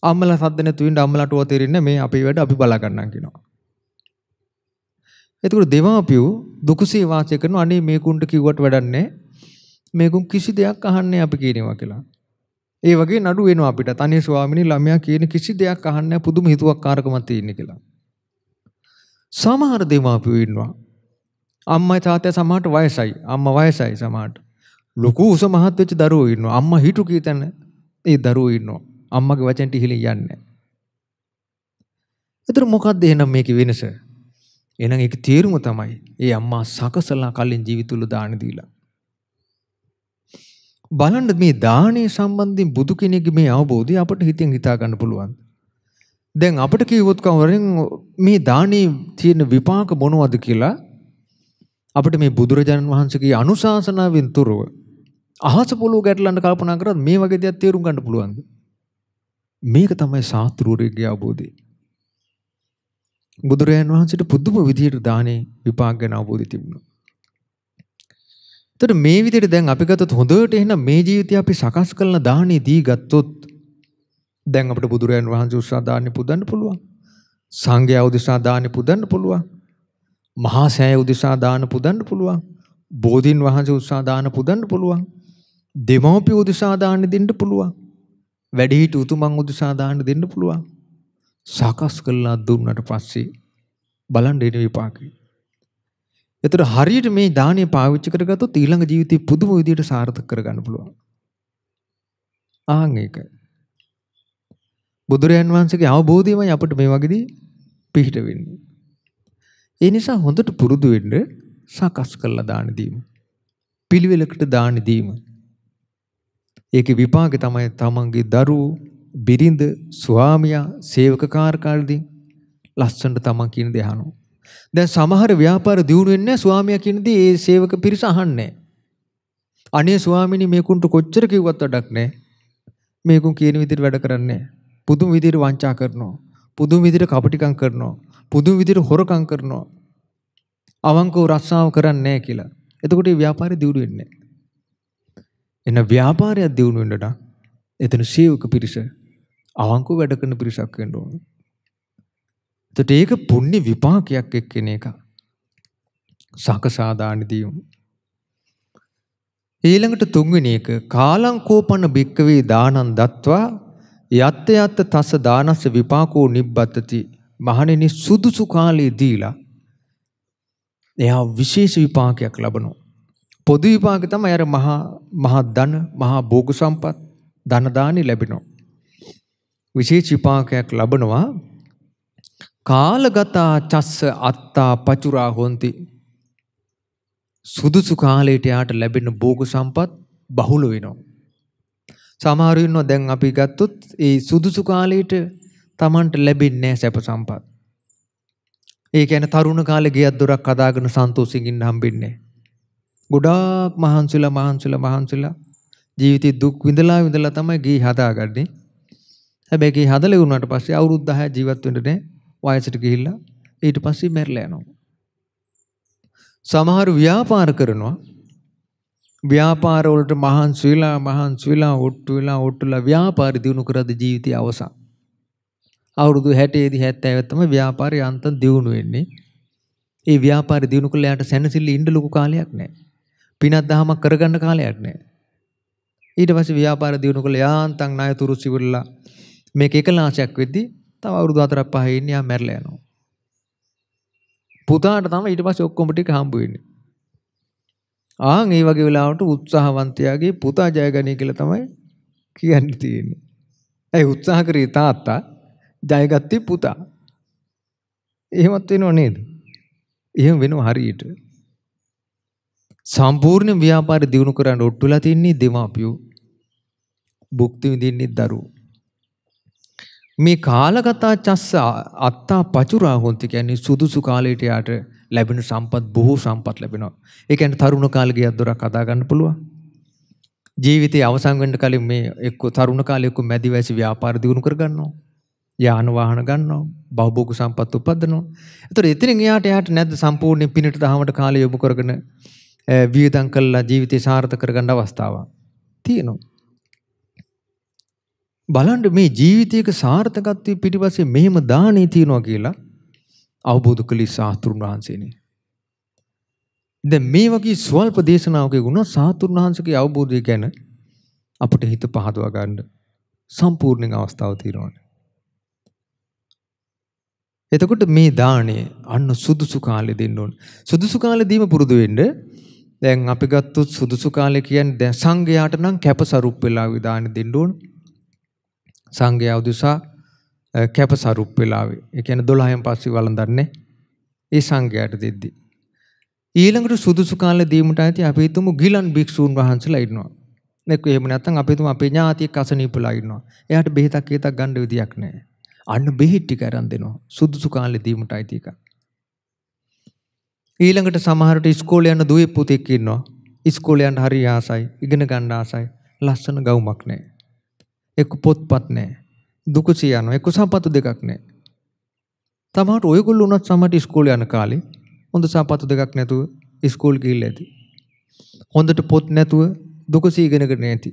අම්මලා සද්ද නැතුව ඉන්න අම්මලාට ඕවා තේරෙන්නේ මේ අපේ වැඩ අපි බලා ගන්නම් කියනවා. එතකොට දෙමාපියෝ දුකසේ වාසය කරන අනේ මේකුන්ට කිව්වට වැඩක් නැහැ. මේකුන් කිසි දෙයක් අහන්නේ අපි කියනවා කියලා. ඒ වගේ නඩු වෙනවා අපිට. තනිය ස්වාමිනී ළමයා කියන කිසි දෙයක් අහන්නේ පුදුම හිතුවක්කාරකමක් තියෙන කියලා. සමහර දෙමාපියෝ ඉන්නවා. අම්මයි තාත්තයි සමහරට වයසයි. අම්මා වයසයි සමහරට. ලොකු උස මහත් වෙච්ච දරුවෝ ඉන්නවා. අම්මා හිටු කීතන ඒ දරුවෝ ඉන්නවා. අම්මගේ වචනට ඉහිලින් යන්නේ නැහැ. මොකක්ද එහෙනම් මේකේ වෙනස? එහෙනම් ඒකේ තේරුම තමයි ඒ අම්මා සකසලා කලින් ජීවිතුල දාන දීලා. බලන්න මේ දානේ සම්බන්ධයෙන් බුදු කෙනෙක්ගේ මේ අවබෝධය අපිට හිතෙන් හිතා ගන්න පුළුවන්. දැන් අපිට කිව්වොත් කවරෙන් මේ දානේ තියෙන විපාක මොනවද කියලා අපිට මේ බුදුරජාණන් වහන්සේගේ අනුශාසනාවෙන් තුරව අහස පොළොව ගැටලන්න කල්පනා කරත් මේ වගේ දේවල් තේරුම් ගන්න පුළුවන්ද? මේක තමයි ශාස්ත්‍රූරයේ අවබෝධය. බුදුරයන් වහන්සේට පුදුම විදියට දානේ විපාක ගැන අවබෝධය තිබුණා. එතකොට මේ විදිහට දැන් අපි ගත්තොත් හොඳට එහෙනම් මේ ජීවිතය අපි සකස් කරන දානේ දී ගත්තොත් දැන් අපිට බුදුරයන් වහන්සේ උත්සාහ දාන්නේ පුදන්න පුළුවන්. සංඝයා උදෙසා දාන්නේ පුදන්න පුළුවන්. මහා සෑය උදෙසා දාන පුදන්න පුළුවන්. බෝධින් වහන්සේ උත්සාහ දාන පුදන්න පුළුවන්. දෙමෝපිය උදෙසා දාන්න දෙන්න පුළුවන්. වැඩිහිටි උතුමන් උදෙසා දාන්න දෙන්න පුළුවන්. සකස් කළා දුන්නට පස්සේ බලන්න එන විපාකය. ඒතර හරියට මේ දාණය පාවිච්චි කරගත්තොත් ඊළඟ ජීවිතේ පුදුම විදියට සාර්ථක කරගන්න පුළුවන්. ආන් ඒක. බුදුරයන් වහන්සේගේ අවබෝධයමයි අපිට මේ වගේදී පිහිට වෙන්නේ. ඒ නිසා හොඳට පුරුදු වෙන්න සකස් කළා දාන දීම. පිළිවෙලකට දාන දීම. ඒකේ විපාකේ තමයි තමන්ගේ දරුවෝ, බිරිඳ, ස්වාමියා, සේවක කාර්කාලදී ලස්සනට තමන් කියන දේ අහනවා. දැන් සමහර ව්‍යාපාර දියුණු වෙන්නේ ස්වාමියා කියන දේ ඒ සේවක පිරිස අහන්නේ අනේ ස්වාමිනී මේකුන්ට කොච්චර කිව්වත් වැඩක් නැහැ. මේකුන් කියන විදිහට වැඩ කරන්නේ පුදුම විදිහට වංචා කරනවා. පුදුම විදිහට කපටිකම් කරනවා. පුදුම විදිහට හොරකම් කරනවා. අවංකව රස්සාව කරන්නේ නැහැ කියලා. එතකොට මේ ව්‍යාපාරය දියුණු වෙන්නේ නැහැ. එන ව්‍යාපාරයක් දියුණු වෙන්න නම් එතන සේවක පිරිස අවංකව වැඩ කරන පිරිසක් වෙන්න ඕන. එතකොට ඒක පුණ්‍ය විපාකයක් එක්කෙන එක. සකසාදාන දීම. ඊළඟට තුන්වෙනි එක කාලංකෝපන භික්කවේ දානං දත්වා යත්ත යත්ත තස දානස්ස විපාකෝ නිබ්බතති මහණෙනි සුදුසු කාලේ දීලා එයා විශේෂ විපාකයක් ලබනවා පොදු විපාක තමයි අර මහා මහා ධන මහා භෝග සම්පත් ධන දානි ලැබෙනවා. විශේෂ විපාකයක් ලබනවා කාලගතා චස්ස අත්තා පචුරා හොಂತಿ සුදුසු කාලයට යාට ලැබෙන භෝග සම්පත් බහුල වෙනවා. සමහර ඉන්නවා දැන් අපි ගත්තොත් ඒ සුදුසු කාලයට Tamanට ලැබෙන්නේ නැහැ සැප සම්පත්. ඒ කියන්නේ තරුණ කාලේ ගියක් දොරක් හදාගෙන සන්තෝෂයෙන් ඉන්න හම්බෙන්නේ ගොඩාක් මහන්සිලා මහන්සිලා මහන්සිලා ජීවිතේ දුක් විඳලා විඳලා තමයි ගේ හදාගන්නේ. හැබැයි ගේ හදලා වුණාට පස්සේ අවුරුදු 10 ජීවත් වෙන්න නෑ වයසට ගිහිල්ලා ඊට පස්සේ මැරිලා යනවා. සමහර ව්‍යාපාර කරනවා ව්‍යාපාර වලට මහන්සි වෙලා මහන්සි වෙලා ඔට්ටු වෙලා ඔට්ටුලා ව්‍යාපාර දිනු කරද්ද ජීවිතය අවසන්. අවුරුදු 60 දී 70 තමයි ව්‍යාපාරය අන්තම් දිනු වෙන්නේ. ඒ ව්‍යාපාරය දිනු කළා යාට සැනසෙල්ල ඉන්න ලොකු කාලයක් නැහැ. පිනක් දහමක් කරගන්න කාලයක් නැහැ. ඊට පස්සේ ව්‍යාපාර දිනු කළා යාන්තම් ණයතුරු සිවුරලා මේක එකලාශයක් වෙද්දී තව අවුරුදු 4ක් 5 ඉන්නේ යා මැරලා යනවා. පුතාට තමයි ඊට පස්සේ ඔක්කොම ටික හම්බ වෙන්නේ. ආන් ඒ වගේ වෙලාවට උත්සාහවන්තයාගේ පුතා ජයගනී කියලා තමයි කියන්න තියෙන්නේ. ඒ උත්සාහ කරේ තාත්තා ජයගත්තේ පුතා. එහෙමත් වෙනව නේද? එහෙම වෙනව හරියට. සම්පූර්ණ ව්‍යාපාරය දියුණු කරන්න ඔට්ටුලා තින්නේ දෙමාපියෝ. භුක්ති විඳින්නේ දරුවෝ. මේ කාලගතා චස්ස අත්තා පචුරා හොන්ති කියන්නේ සුදුසු කාලයට යාට ලැබෙන සම්පත් බොහෝ සම්පත් ලැබෙනවා. ඒ කියන්නේ තරුණ කාලේ ගියක් දොරක් හදා ගන්න පුළුවන්. ජීවිතේ අවසන් වෙන්න කලින් මේ එක්ක තරුණ කාලේ එක්ක මැදි වයසේ ව්‍යාපාර දියුණු කර ගන්නවා. යාන වාහන ගන්නවා. බහුභෝග සම්පත් උපදිනවා. ඒතර එතනින් එයාට එයාට නැද්ද සම්පූර්ණ පිනට දහමට කාලය යොමු කරගෙන වියදම් කළා ජීවිතේ සාර්ථක කරගන්න අවස්ථාවක් තියෙනවා. බලන්න මේ ජීවිතයක සාර්ථකත්වයේ පිටිපස්සේ මෙහෙම දාණේ තියනවා කියලා අවබෝධ කළේ සාස්ත්‍රුන් වහන්සේනේ. දැන් මේ වගේ ස්වල්ප දේශනාවක ගුණ සාස්ත්‍රුන් වහන්සේගේ අවබෝධය ගැන අපිට හිත පහදවා ගන්න සම්පූර්ණ අවස්ථාව තියෙනවා. එතකොට මේ දාණය අන්න සුදුසු කාලේ දෙන්න ඕන. සුදුසු කාලේ දීම පුරුදු වෙන්න දැන් අපි ගත්තොත් සුදුසු කාලේ කියන්නේ දැන් සංඝයාට නම් කැපසරුප් වෙලා විදාන දෙන්න ඕන. සංඝයා උදෙසා කැපසරුප් වෙලාවේ. ඒ කියන්නේ 12න් පස්සේ වළඳන්නේ ඒ සංඝයාට දෙද්දි. ඊළඟට සුදුසු කාලේ දීමුට ඇති අපි හිතමු ගිලන් භික්ෂූන් වහන්සේලා ඉන්නවා. නැත්නම් එහෙම නැත්නම් අපි හිතමු අපේ ඥාතියෙක් අසනීපලා ඉන්නවා. එයාට බෙහෙතක් හේතක් ගන්න විදියක් නැහැ. අන්න බෙහෙත් ටික අරන් දෙනවා. සුදුසු කාලේ දීමුට ඇති එක. ඊළඟට සමහරට ඉස්කෝලේ යන දුවේ පුතෙක් ඉන්නවා. ඉස්කෝලේ යන්න හරි ආසයි, ඉගෙන ගන්න ආසයි. ලස්සන ගවුමක් නැහැ. එක්ක පොත්පත් නැහැ. දුකසි යනවා. එක්ක සම්පතු දෙකක් නැහැ. තමහට ඔයගොල්ලෝ උනත් සමහරට ඉස්කෝලේ යන කාලේ හොඳ සම්පතු දෙකක් නැතුව ඉස්කෝල් ගිහිල්ලා ඇති. හොඳට පොත් නැතුව දුකසි ඉගෙනගෙන නැති.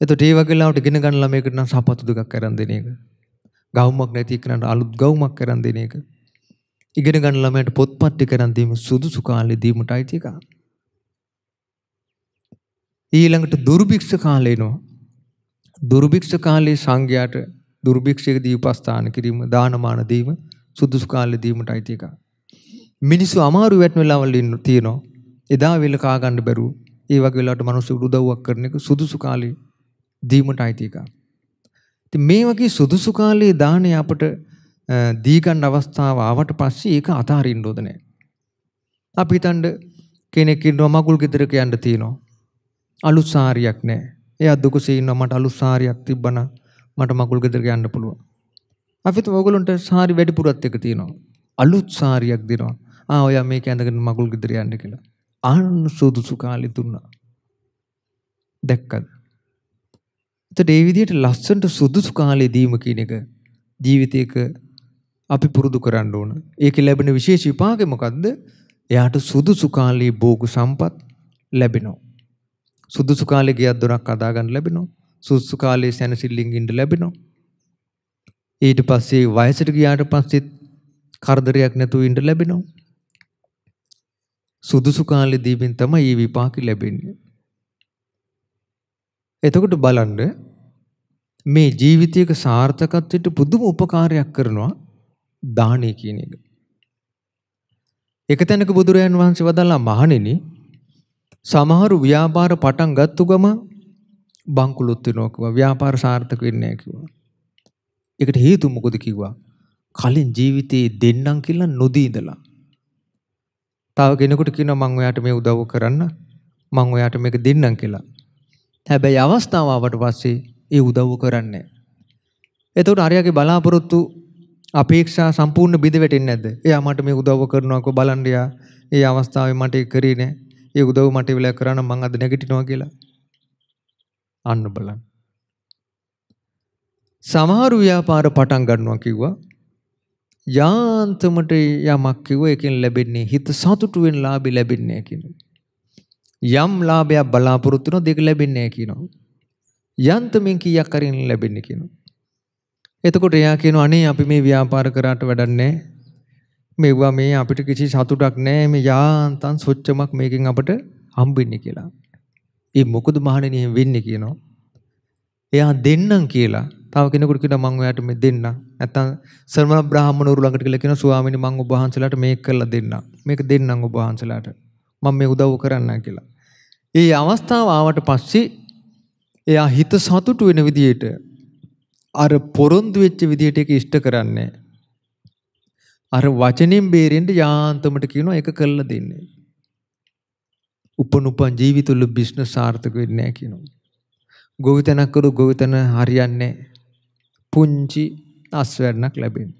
එතකොට ඒ වගේ ලාවට ඉගෙන ගන්න ළමයකට නම් සම්පතු දෙකක් අරන් දෙන එක. ගවුමක් නැති කෙනාට අලුත් ගවුමක් අරන් දෙන එක. ඉගෙන ගන්න ළමයට පොත්පත් ටික අරන් දීම සුදුසු කාලේ දීමට අයිති එක. ඊළඟට දුර්භික්ෂ කාලේ එනවා. දුර්භික්ෂ කාලේ සංඝයාට දුර්භික්ෂයක දීපස්ථාන කිරීම දානමාන දීම සුදුසු කාලේ දීමට අයිති එක. මිනිස්සු අමාරු වැටෙන වෙලාවල් තියෙනවා. එදා වෙල කා ගන්න බැරුව ඒ වගේ වෙලාවට මිනිස්සු උදව්වක් කරන එක සුදුසු කාලේ දීමට අයිති එක. ඉතින් මේ වගේ සුදුසු කාලේ දාණය අපට දී ගන්න අවස්ථාව ආවට පස්සේ ඒක අතාරින්න ඕද නැහැ. අපි හිතන්න කෙනෙක් ඉන්නවා මගුල් ගෙදරක යන්න තියෙනවා. අලුත් සාරියක් නැහැ. එයා දුකසේ ඉන්නවා මට අලුත් සාරියක් තිබ්බනම් මට මගුල් ගෙදරට යන්න පුළුවන්. අපිට ඕගොල්ලන්ට සාරි වැඩිපුරත් එක තියෙනවා. අලුත් සාරියක් දෙනවා. ආ ඔයා මේක ඇඳගෙන මගුල් ගෙදර යන්න කියලා. අන්න සුදුසු කාලේ දුන්නා. දැක්කද? එතකොට ඒ විදිහට ලස්සනට සුදුසු කාලේ දීම කියන එක ජීවිතයක අපි පුරුදු කරන්න ඕන. ඒකේ ලැබෙන විශේෂ විපාකය මොකද්ද? එයාට සුදුසු කාලේ භෝග සම්පත් ලැබෙනවා. සුදුසු කාලේ ගියක් දොරක් අදා ගන්න ලැබෙනවා. සුදුසු කාලේ සැනසෙල්ලින් ඉන්න ලැබෙනවා. ඊට පස්සේ වයසට ගියාට පස්සෙත් කරදරයක් නැතුව ඉන්න ලැබෙනවා. සුදුසු කාලේ දීපින් තමයි මේ විපාක ලැබෙන්නේ. එතකොට බලන්න මේ ජීවිතයක සාර්ථකත්වයට පුදුම උපකාරයක් කරනවා දානය කියන එක. එක තැනක බුදුරයන් වහන්සේ වදාලා මහණෙනි සමහරු ව්‍යාපාර පටන් ගත්තු ගම බංකුලොත් වෙනවා කිව්වා. ව්‍යාපාර සාර්ථක වෙන්නේ නැහැ කිව්වා. ඒකට හේතුව මොකද කිව්වා? කලින් ජීවිතේ දෙන්නම් කියලා නොදී ඉඳලා. තව කෙනෙකුට කියනවා මම ඔයාට මේ උදව් කරන්න. මම ඔයාට මේක දෙන්නම් කියලා. හැබැයි අවස්ථාව ආවට පස්සේ ඒ උදව් කරන්නේ නැහැ. එතකොට අරයාගේ බලාපොරොත්තු අපේක්ෂා සම්පූර්ණ බිඳ වැටෙන්නේ නැද්ද? එයා මට මේ උදව්ව කරනවාකෝ බලන්න යා. ඒ අවස්ථාවේ මට ඒක කරේ නෑ. ඒ උදව් මට වෙලා කරා නම් මං අද නැගිටිනවා කියලා. අන්න බලන්න. සමහරු ව්‍යාපාර පටන් ගන්නවා කිව්වා. යාන්තමට යමක් කිව්ව එකෙන් ලැබෙන්නේ හිත සතුටු වෙන ලාභي ලැබෙන්නේ කියනවා. යම් ලාභයක් බලාපොරොත්තු වෙනවද ඒක ලැබෙන්නේ නැහැ කියනවා. යන්තමින් කීයක් අරින් ලැබෙන්නේ කියනවා. එතකොට එයා කියනවා අනේ අපි මේ ව්‍යාපාර කරාට වැඩක් නැහැ. මෙවුවා මේ අපිට කිසි සතුටක් නැහැ මේ යාන්තම් සොච්චමක් මේකෙන් අපට හම්බෙන්නේ කියලා. ඒ මොකද මහණෙනි එහෙම වෙන්නේ කියනවා. එයා දෙන්නම් කියලා තව කෙනෙකුට කියනවා මම ඔයාට මේ දෙන්නම්. නැත්තම් සර්මල බ්‍රාහ්මණවරු ළඟට ගිහලා කියනවා ස්වාමීනි මම ඔබ වහන්සේලාට මේක කරලා දෙන්නම්. මේක දෙන්නම් ඔබ වහන්සේලාට. මම මේ උදව් කරන්නම් කියලා. ඒ අවස්ථාව ආවට පස්සේ එයා හිත සතුටු වෙන විදියට අර පොරොන්දු වෙච්ච විදියට ඒක ඉෂ්ට කරන්නේ අර වචනෙන් බේරෙන්න යාන්තමට කියනවා ඒක කළා දෙන්නේ. උපනුපන් ජීවිතවල බිස්නස් සාර්ථක වෙන්නේ නැහැ කියනවා. ගොවිතැනක් කරු ගොවිතැන හරියන්නේ පුංචි අස්වැන්නක් ලැබෙන්නේ.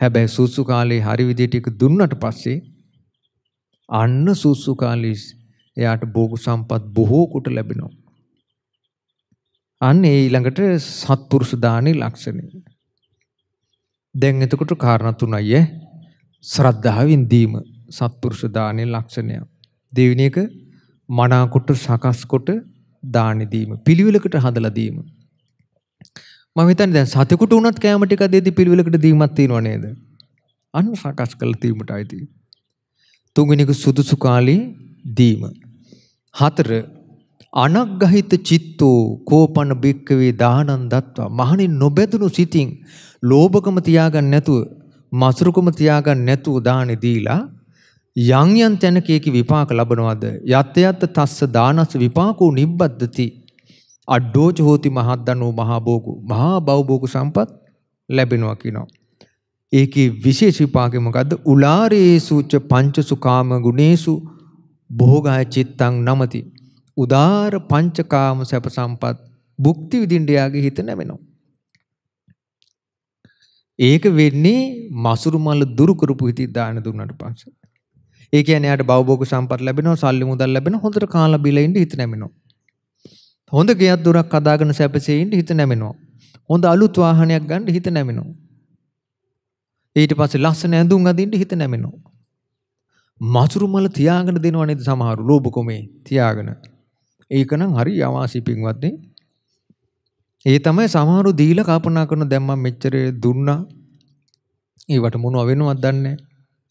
හැබැයි සුසු කාලේ හරි විදියට ඒක දුන්නට පස්සේ අන්න සුසු කාලේ එයාට භෝග සම්පත් බොහෝ කොට ලැබෙනවා. අන්න ඒ ඊළඟට සත්පුරුෂ දානේ ලක්ෂණය. දැන් එතකොට කාරණා තුනයි ඈ. ශ්‍රද්ධාවෙන් දීම සත්පුරුෂ දානේ ලක්ෂණය. දෙවෙනි එක මනාකොට සකස් කොට දානි දීම. පිළිවෙලකට හදලා දීම. මම හිතන්නේ දැන් සතෙකුට උනත් කැම ටික දෙද්දි පිළිවෙලකට දීමක් තියෙනව නේද? අන්න සකස් කළ දීමටයි තියෙන්නේ. තුන්වෙනි එක සුදුසු කාලේ දීම. හතර අනග්ගහිත චිත්තෝ කෝපන බික්කවේ දානං දත්වා. මහණින් නොබැදුණු සිතින් ලෝභකම තියාගන්න නැතුව මසුරුකම තියාගන්න නැතුව දානි දීලා යම් යම් තැනක ඒකි විපාක ලබනවද? යත් යත් තස්ස දානස් විපාකෝ නිබ්බද්දති. අඩ්ඩෝච හෝති මහද්දනෝ මහා භෝගු මහා බෞභෝග සම්පත් ලැබෙනවා කියනවා. ඒකේ විශේෂ විපාකය මොකද්ද? උලාරේසු ච පංචසු කාම ගුණේසු භෝගාය චිත්තං නමති. උදාර පංචකාම සැප සම්පත් භුක්ති විඳින්න යාගේ හිත නැමෙනවා. ඒක වෙන්නේ මසුරු මල දුරු කරපු හිතේ දාන දුන්නාට පස්සේ. ඒ කියන්නේ යාට භවභෝග සම්පත් ලැබෙනවා, සල්ලි මුදල් ලැබෙනවා, හොඳට කාලා බීලා ඉන්න හිත නැමෙනවා. හොඳ ගෙයක් දොරක් හදාගෙන සැපසේ ඉන්න හිත නැමෙනවා. හොඳ අලුත් වාහනයක් ගන්න හිත නැමෙනවා. ඊට පස්සේ ලස්සන ඇඳුම් අඳින්න හිත නැමෙනවා. මසුරු මල තියාගෙන දෙනව නේද සමහරු ලෝභකමේ තියාගෙන. ඒකනම් හරි අවාසි පින්වත්නි. ඒ තමයි සමහරු දීලා කල්පනා කරන දැන් මම මෙච්චර දුන්නා. ඒවට මොනව වෙනවද දන්නේ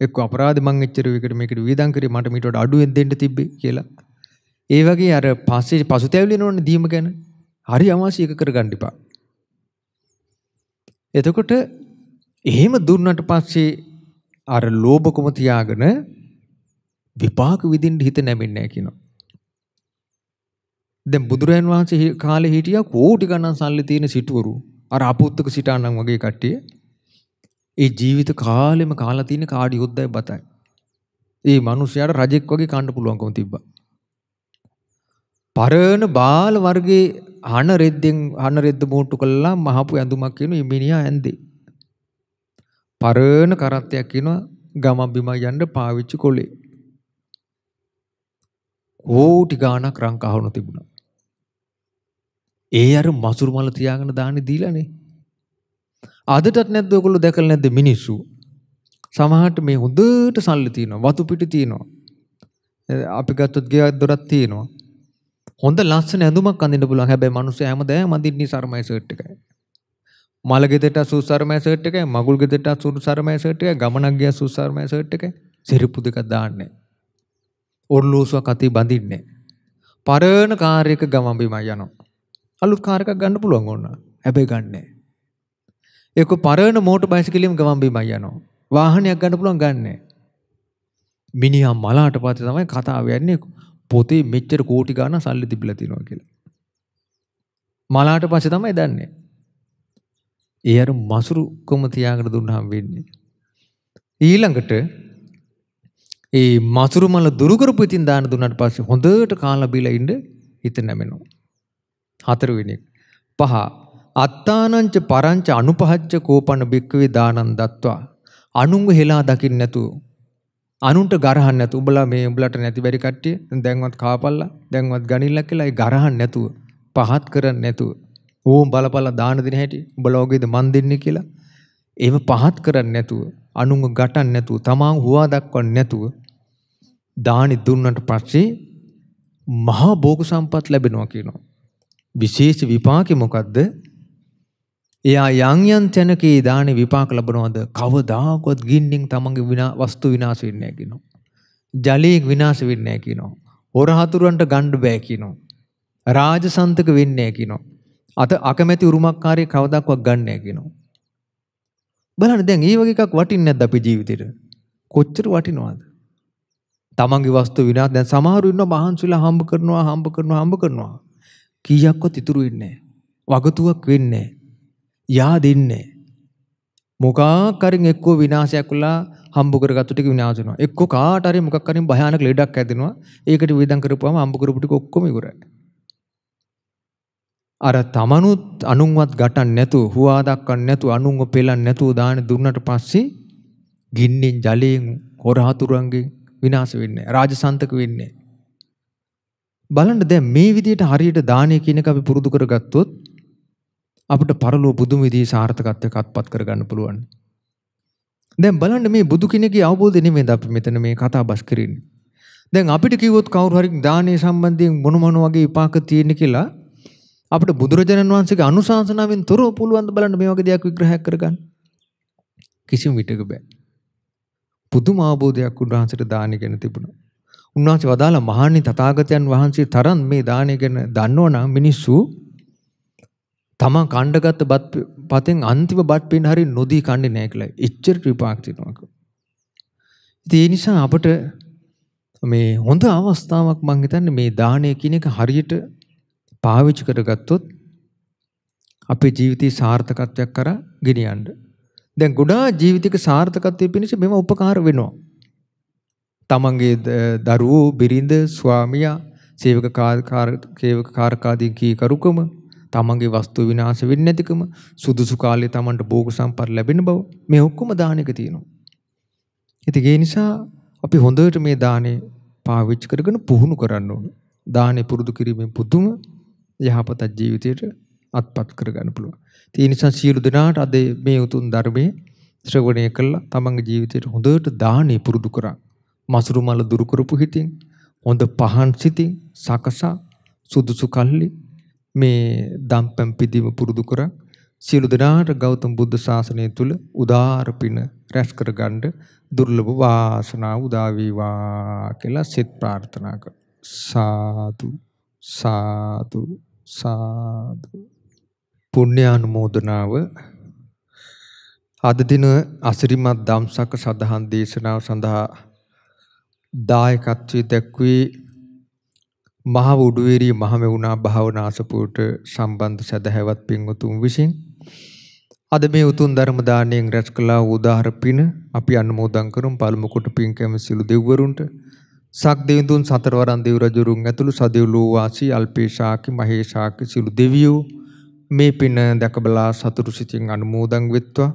එක්ක අපරාධ මං එච්චර විකට මේකට වියදම් කරේ මට මීට වඩා අඩුවෙන් දෙන්න තිබ්බේ කියලා. ඒ වගේ අර පස්සේ පසුතැවිලි වෙනවනේ දීම ගැන. හරි අමාසි එක කරගන්න එපා. එතකොට එහෙම දුන්නට පස්සේ අර ලෝභකම තියාගෙන විපාක විඳින්න හිත නැමෙන්නේ නැහැ කියනවා. දැන් බුදුරයන් වහන්සේ කාලේ හිටියා කෝටි ගණන් සල්ලි තියෙන සිටුවරු. අර අපුත්තක සිටානම් වගේ කට්ටිය. ඒ ජීවිත කාලෙම කාලා තියෙන කාඩි යොද්දයි බතයි. ඒ මිනිස්යාට රජෙක් වගේ කන්න පුළුවන්කම තිබ්බා. පරණ බාල වර්ගයේ හන රෙද්දෙන් හන රෙද්ද මූට්ටු කළා මහපු ඇඳුමක් කියන මිනිහා ඇඳේ. පරණ කරත්තයක් කියනවා ගම බිම යන්න පාවිච්චි කොලේ. කෝටි ගාණක් රන් කහවණු තිබුණා. ඒ අර මසුරු මල තියාගෙන දාන්නේ දීලානේ. අදටත් නැද්ද ඔයගොල්ලෝ දැකලා නැද්ද මිනිස්සු? සමහරට මේ හොඳට සල්ලි තියෙනවා, වතු පිටි තියෙනවා. අපි ගත්තොත් ගෙයක් දොරක් තියෙනවා. හොඳ ලස්සන ඇඳුමක් අඳින්න පුළුවන්. හැබැයි මිනිස්සු හැමදාම අඳින්නේ සර්මයි ෂර්ට් එකයි. මල ගෙදරට සූ සර්මයි ෂර්ට් එකයි, මගුල් ගෙදරට සූ සර්මයි ෂර්ට් එකයි, ගමනක් ගියා සූ සර්මයි ෂර්ට් එකයි. සිරිප්පු දෙකක් දාන්නේ. ඔර්ලෝසුවක් අතේ බඳින්නේ. පරණ කාර් එක ගමන් බිම යනවා. අලුත් කාර් එකක් ගන්න පුළුවන් ඕන. හැබැයි ගන්නෑ. ඒක පරණ මෝටර් බයිසිකලෙම ගමන් බිම යනවා. වාහනයක් ගන්න පුළුවන් ගන්නෑ. මිනිහා මලාට පස්සේ තමයි කතාව යන්නේ පොතේ මෙච්චර කෝටි ගාණක් සල්ලි තිබිලා තියෙනවා කියලා. මලාට පස්සේ තමයි දන්නේ. ඒ අර මසුරුකම තියාගෙන දුන්නාම වෙන්නේ. ඊළඟට ඒ මසුරු මල දුරු කරපු ඉතින් දාන දුන්නාට පස්සේ හොඳට කාලා බීලා ඉන්න හිත නැමෙනවා. හතරවෙනි එක. පහ. අත්තානංච පරංච අනුපහච්ච කෝපන බික්කවේ දානන් දත්වා. අනුන්ව හෙලා දකින්න නැතුව. අනුන්ට ගරහන්න නැතුව. උඹලා මේ උඹලට නැති බැරි කට්ටිය. දැන්වත් කාපල්ලා දැන්වත් ගනිල්ලා කියලා ඒ ගරහන්න නැතුව. පහත් කරන්නේ නැතුව. ඕම් බලපල්ලා දාන දෙන හැටි උඹලා වගේද මන් දෙන්නේ කියලා. ඒව පහත් කරන්නේ නැතුව අනුන්ව ගටන්න නැතුව තමන් හුවා දක්වන්නේ නැතුව දානි දුන්නට පස්සේ මහා භෝග සම්පත් ලැබෙනවා කියනවා. විශේෂ විපාකෙ මොකද්ද එයා යම් යම් තැනකේ දානේ විපාක ලැබනවද කවදාකවත් ගින්නෙන් තමන්ගේ විනා වස්තු විනාශ වෙන්නේ නැහැ කියනවා. ජලයෙන් විනාශ වෙන්නේ නැහැ කියනවා. හොරහතුරන්ට ගන්න බෑ කියනවා. රාජසන්තක වෙන්නේ නැහැ කියනවා. අත අකමැති උරුමකාරී කවදාකවත් ගන්න නැහැ කියනවා. බලන්න දැන් මේ වගේ එකක් වටින්නේ නැද්ද අපේ ජීවිතේට? කොච්චර වටිනවද? තමන්ගේ වස්තු විනාශ දැන් සමහරු ඉන්නවා මහන්සිලා හම්බ කරනවා හම්බ කරනවා හම්බ කරනවා. කීයක්වත් ඉතුරු වෙන්නේ නැහැ. වගතුවක් වෙන්නේ නැහැ. යා දෙන්නේ මොකක් හරි එක්කෝ විනාශයක් වෙලා හම්බ කරගත්තු ටික විනාශ වෙනවා. එක්කෝ කාට හරි මොකක් හරි භයානක ලෙඩක් ඇතිවෙනවා. ඒකට වේදම් කරපුවාම හම්බ කරපු ටික ඔක්කොම ඉවරයි. අර තමනුත් අනුන්වත් ගටන්න නැතුව, හුවා දක්වන්න නැතුව, අනුන්ව පෙලන්න නැතුව දාන දුන්නට පස්සේ ගින්නෙන් ජලයෙන් හොරහතුරුන්ගෙන් විනාශ වෙන්නේ රාජසන්තක වෙන්නේ බලන්න දැන් මේ විදිහට හරියට දානය කියන එක අපි පුරුදු කරගත්තොත් අපිට පරලෝ බුදුම විදිහේ සාර්ථකත්වයක් අත්පත් කරගන්න පුළුවන්. දැන් බලන්න මේ බුදු කෙනෙක්ගේ අවබෝධය නෙමෙයිද අපි මෙතන මේ කතා බස් කරන්නේ. දැන් අපිට කිව්වොත් කවුරු හරි දානයේ සම්බන්ධයෙන් මොන මොන වගේ විපාක තියෙන කියලා අපිට බුදුරජාණන් වහන්සේගේ අනුශාසනාවෙන් තොරව පුළුවන් ද බලන්න මේ වගේ දෙයක් විග්‍රහයක් කරගන්න. කිසිම විටක බෑ. පුදුම අවබෝධයක් උන්වහන්සේට දානය ගැන තිබුණා. උන්වහන්සේ වදාලා මහානි තථාගතයන් වහන්සේ තරම් මේ දානය ගැන දන්නවනම් මිනිස්සු තමන් කණ්ඩගත්ත බත් පතෙන් අන්තිම බත් පින් හරි නොදී කන්නේ නැහැ කියලා. එච්චර විපාක තියෙනවා. ඉතින් ඒ නිසා අපට මේ හොඳ අවස්ථාවක් මම හිතන්නේ මේ දානය කියන එක හරියට පාවිච්චි කරගත්තොත් අපේ ජීවිතේ සාර්ථකත්වයක් කරා ගෙනියන්න. දැන් ගොඩාක් ජීවිතික සාර්ථකත්වයේ පිණිස මෙම උපකාර වෙනවා. තමන්ගේ දරුවෝ, බිරිඳ, ස්වාමියා, සේවක කාර්කාදී කී කරුකම තමන්ගේ වස්තු විනාශ වෙන්නේ නැතිකම සුදුසු කාලේ තමන්ට භෝග සම්පත් ලැබෙන බව මේ ඔක්කොම දානෙක තියෙනවා. ඉතින් ඒ නිසා අපි හොඳට මේ දානේ පාවිච්චි කරගෙන පුහුණු කරන්න ඕන. දානේ පුරුදු කිරීමෙන් පුදුම යහපත ජීවිතයට අත්පත් කරගන්න පුළුවන්. ඒ නිසා සියලු දෙනාට අද මේ උතුම් ධර්මයේ ශ්‍රවණය කළා තමන්ගේ ජීවිතයට හොඳට දානේ පුරුදු කරා. මසුරු මල දුරු කරපු හිතින් හොඳ පහන් සිතින් සකසා සුදුසු කල්ලි මේ දම්පැම් පිදීම පුරුදු කර සියලු දෙනාට ගෞතම බුද්ධ ශාසනය තුල උදාාර පින රැස් කරගන්න දුර්ලභ වාසනාව උදා වේවා කියලා සිත ප්‍රාර්ථනා කර. සාදු සාදු සාදු. පුණ්‍යානුමෝදනාව. අද දින අසිරිමත් ධම්සක සදහන් දේශනාව සඳහා දායකත්වයේ දැක්වී මහ උඩුවේරිය මහමෙවුනා භාවනා අසපුවට සම්බන්ධ සදහැවත් පින්වතුන් විසින් අද මේ උතුම් ධර්ම දාණයෙන් රැස් කළා උදාහර පින අපි අනුමෝදන් කරමු. පළමු කොට පින් කැම සිළු දෙව්වරුන්ට සක් දෙවිඳුන් සතරවරන් දෙව් රජුරුන් ඇතුළු සදෙව්ලෝ වාසී අල්පේශාකි මහේශාකි සිළු දෙවියෝ මේ පින දැකබලා සතුටු සිතින් අනුමෝදන් වෙත්වා.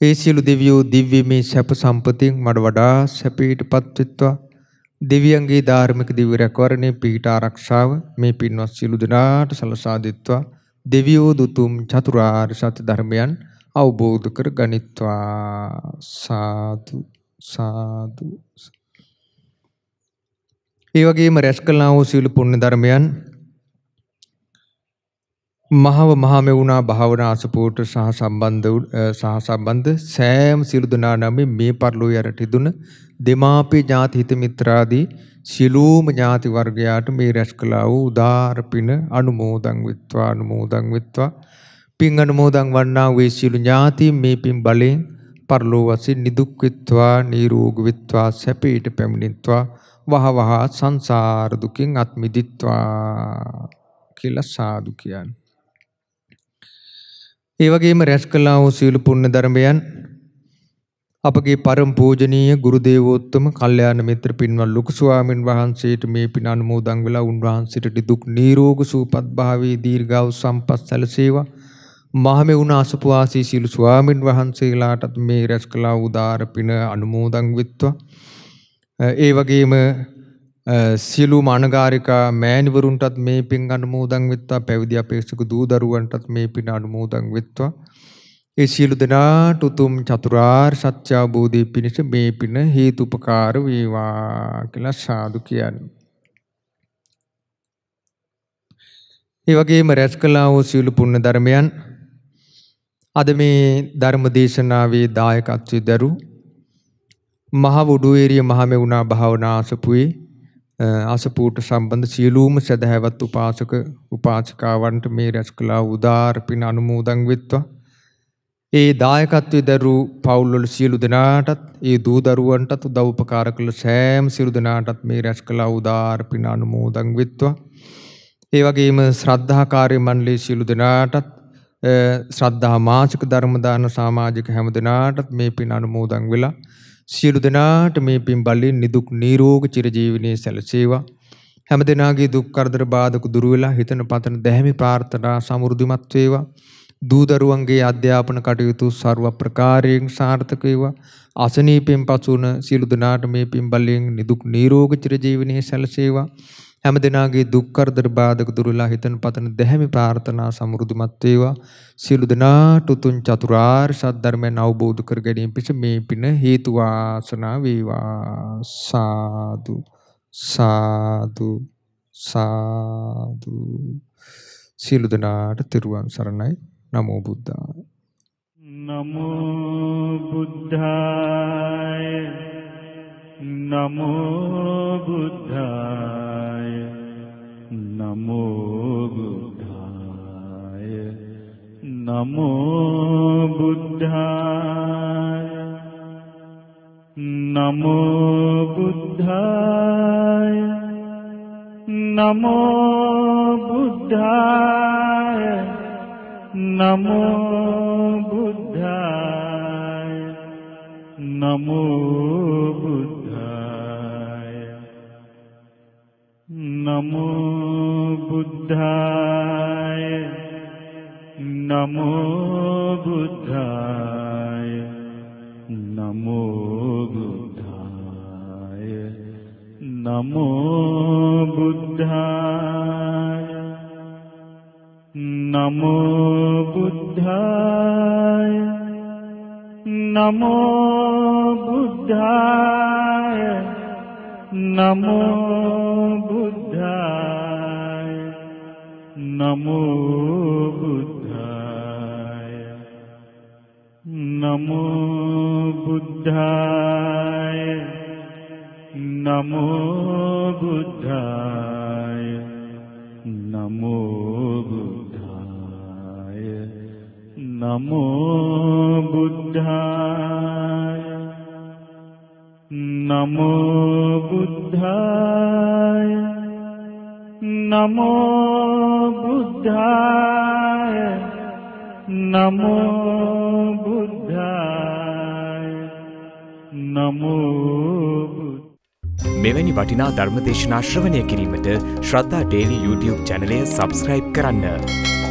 ඒ සියලු දෙවියෝ දිව්‍යමය සැප සම්පතින් මඩ වඩා සැපීටපත් වෙත්වා දෙවියන්ගේ ධාර්මික දිව්‍ය රැකවරණේ පීඨ ආරක්ෂාව මේ පින්වත් සිළු දෙනාට සලසා දෙත්වා. දෙවියෝ දුතුම් චතුරාර්ය සත්‍ය ධර්මයන් අවබෝධ කර ගනිත්වා. සාදු සාදු. ඒ වගේම රැස් කළා වූ සීල පුණ්‍ය ධර්මයන් මහව මහමෙවුනා භාවනා අසපෝට සහ සම්බන්ධ සහ සම්බන්ධ සෑම සියලු දෙනා නම් මේ පරිලෝ යරට ඉදුන දෙමාපිය ඥාති හිත මිත්‍රාදී සියලුම ඥාති වර්ගයාට මේ රැස් කළා වූ උදාාර පින අනුමෝදන් වෙත්වා අනුමෝදන් වෙත්වා. පින් අනුමෝදන් වන්නා වූ සියලු ඥාති මේ පින් බලෙන් පරිලෝ වශයෙන් නිදුක් වෙත්වා නිරෝග වෙත්වා සැපයට පැමිණෙත්වා වහ වහ සංසාර දුකින් අත් මිදිත්වා කියලා සාදු කියන්නේ. ඒ වගේම රැස් කළා වූ සීල පුණ්‍ය ධර්මයන් අපගේ පරම පූජනීය ගුරු දේවෝත්තම කල්යාණ මිත්‍ර පින්වත් ලොකු ස්වාමින් වහන්සේට මේ පින අනුමෝදන් වෙලා උන්වහන්සේට දුක් නිරෝග සූපත් භාවයේ දීර්ඝායු සම්පත් සැලසේවා මහමෙවුන අසුපවාසී සීල ස්වාමින් වහන්සේලාටත් මේ රැස් කළා උදාර පින අනුමෝදන් වෙත්වා. ඒ වගේම සියලුම අනගාരികා මෑණිවරුන්ටත් මේ පින් අනුමෝදන් වෙත්වා පැවිදි අපේක්ෂක දූ දරුවන්ටත් මේ පින් අනුමෝදන් වෙත්වා. ඒ සියලු දෙනාට උතුම් චතුරාර්ය සත්‍ය අවබෝධයේ පිණිස මේ පින හේතුපකාර වේවා කියලා සාදු කියන්නේ. ඒ වගේම රැස් කළා වූ සියලු පුණ්‍ය ධර්මයන් අද මේ ධර්ම දේශනාවේ දායකත්වයේ දරු මහ වුඩුවේරිය මහමෙවුනා භාවනා අසපුවේ අසපුවට සම්බන්ධ සියලුම සදහැවත් උපාසක උපාසිකාවන්ට මේ රැස් කළා උදාාර පින් අනුමෝදන් වෙත්වා. ඒ දායකත්වයේ දරු පවුල්වල සියලු දෙනාටත් ඒ දූ දරුවන්ටත් උදව් උපකාර කළ සෑම සියලු දෙනාටත් මේ රැස් කළා උදාාර පින් අනුමෝදන් වෙත්වා. ඒ වගේම ශ්‍රද්ධා කාර්ය මණ්ඩලයේ සියලු දෙනාටත් ශ්‍රද්ධා මාසික ධර්ම දාන සමාජික හැම දෙනාටත් මේ පින් අනුමෝදන් වෙලා සියලු දෙනාට මේ පින් බලෙන් නිදුක් නිරෝග චිරජීවනයේ සැලසේවා. හැම දෙනාගේ දුක් කරදර බාධක දුරු වෙලා හිතන පතන දැහැමි ප්‍රාර්ථනා සමෘද්ධිමත් වේවා. දූ දරුවන්ගේ අධ්‍යාපන කටයුතු ਸਰව ප්‍රකාරයෙන් සාර්ථක වේවා. අසනීපෙන් පසුන සියලු දෙනාට මේ පින් බලෙන් නිදුක් නිරෝග චිරජීවනයේ සැලසේවා. හැම දිනාගේ දුක් කරදර බාධක දුරලා හිතන පතන දැහැමි ප්‍රාර්ථනා සමෘද්ධිමත් වේවා. සියලු දෙනාට උතුම් චතුරාර්ය සත්‍ය ධර්මයන් අවබෝධ කර ගැනීම පිණිස මේ පින හේතු වාසනා වේවා. සාදු සාදු සාදු. සියලු දෙනාට තෙරුවන් සරණයි. නමෝ බුද්ධාය. නමෝ බුද්ධාය. නමෝ බුද්ධාය නමෝ බුද්ධාය නමෝ බුද්ධාය නමෝ බුද්ධාය නමෝ බුද්ධාය නමෝ බුද්ධාය නමෝ බුද්ධාය නමෝ බුද්ධාය නමෝ බුද්ධාය නමෝ බුද්ධාය නමෝ බුද්ධාය නමෝ බුද්ධාය නමෝ බුද්ධාය නමෝ බුද්ධාය නමෝ බුද්ධාය නමෝ බුද්ධාය නමෝ බුද්ධාය නමෝ බුද්ධාය නමෝ බුද්ධාය නමෝ බුද්ධාය නමෝ බුද්ධාය නමෝ බුද්ධාය නමෝ මෙවැනි වටිනා ධර්මදේශනා ශ්‍රවණය කිරීමට ශ්‍රද්ධා ඩේලි YouTube චැනලය සබස්ක්‍රයිබ් කරන්න.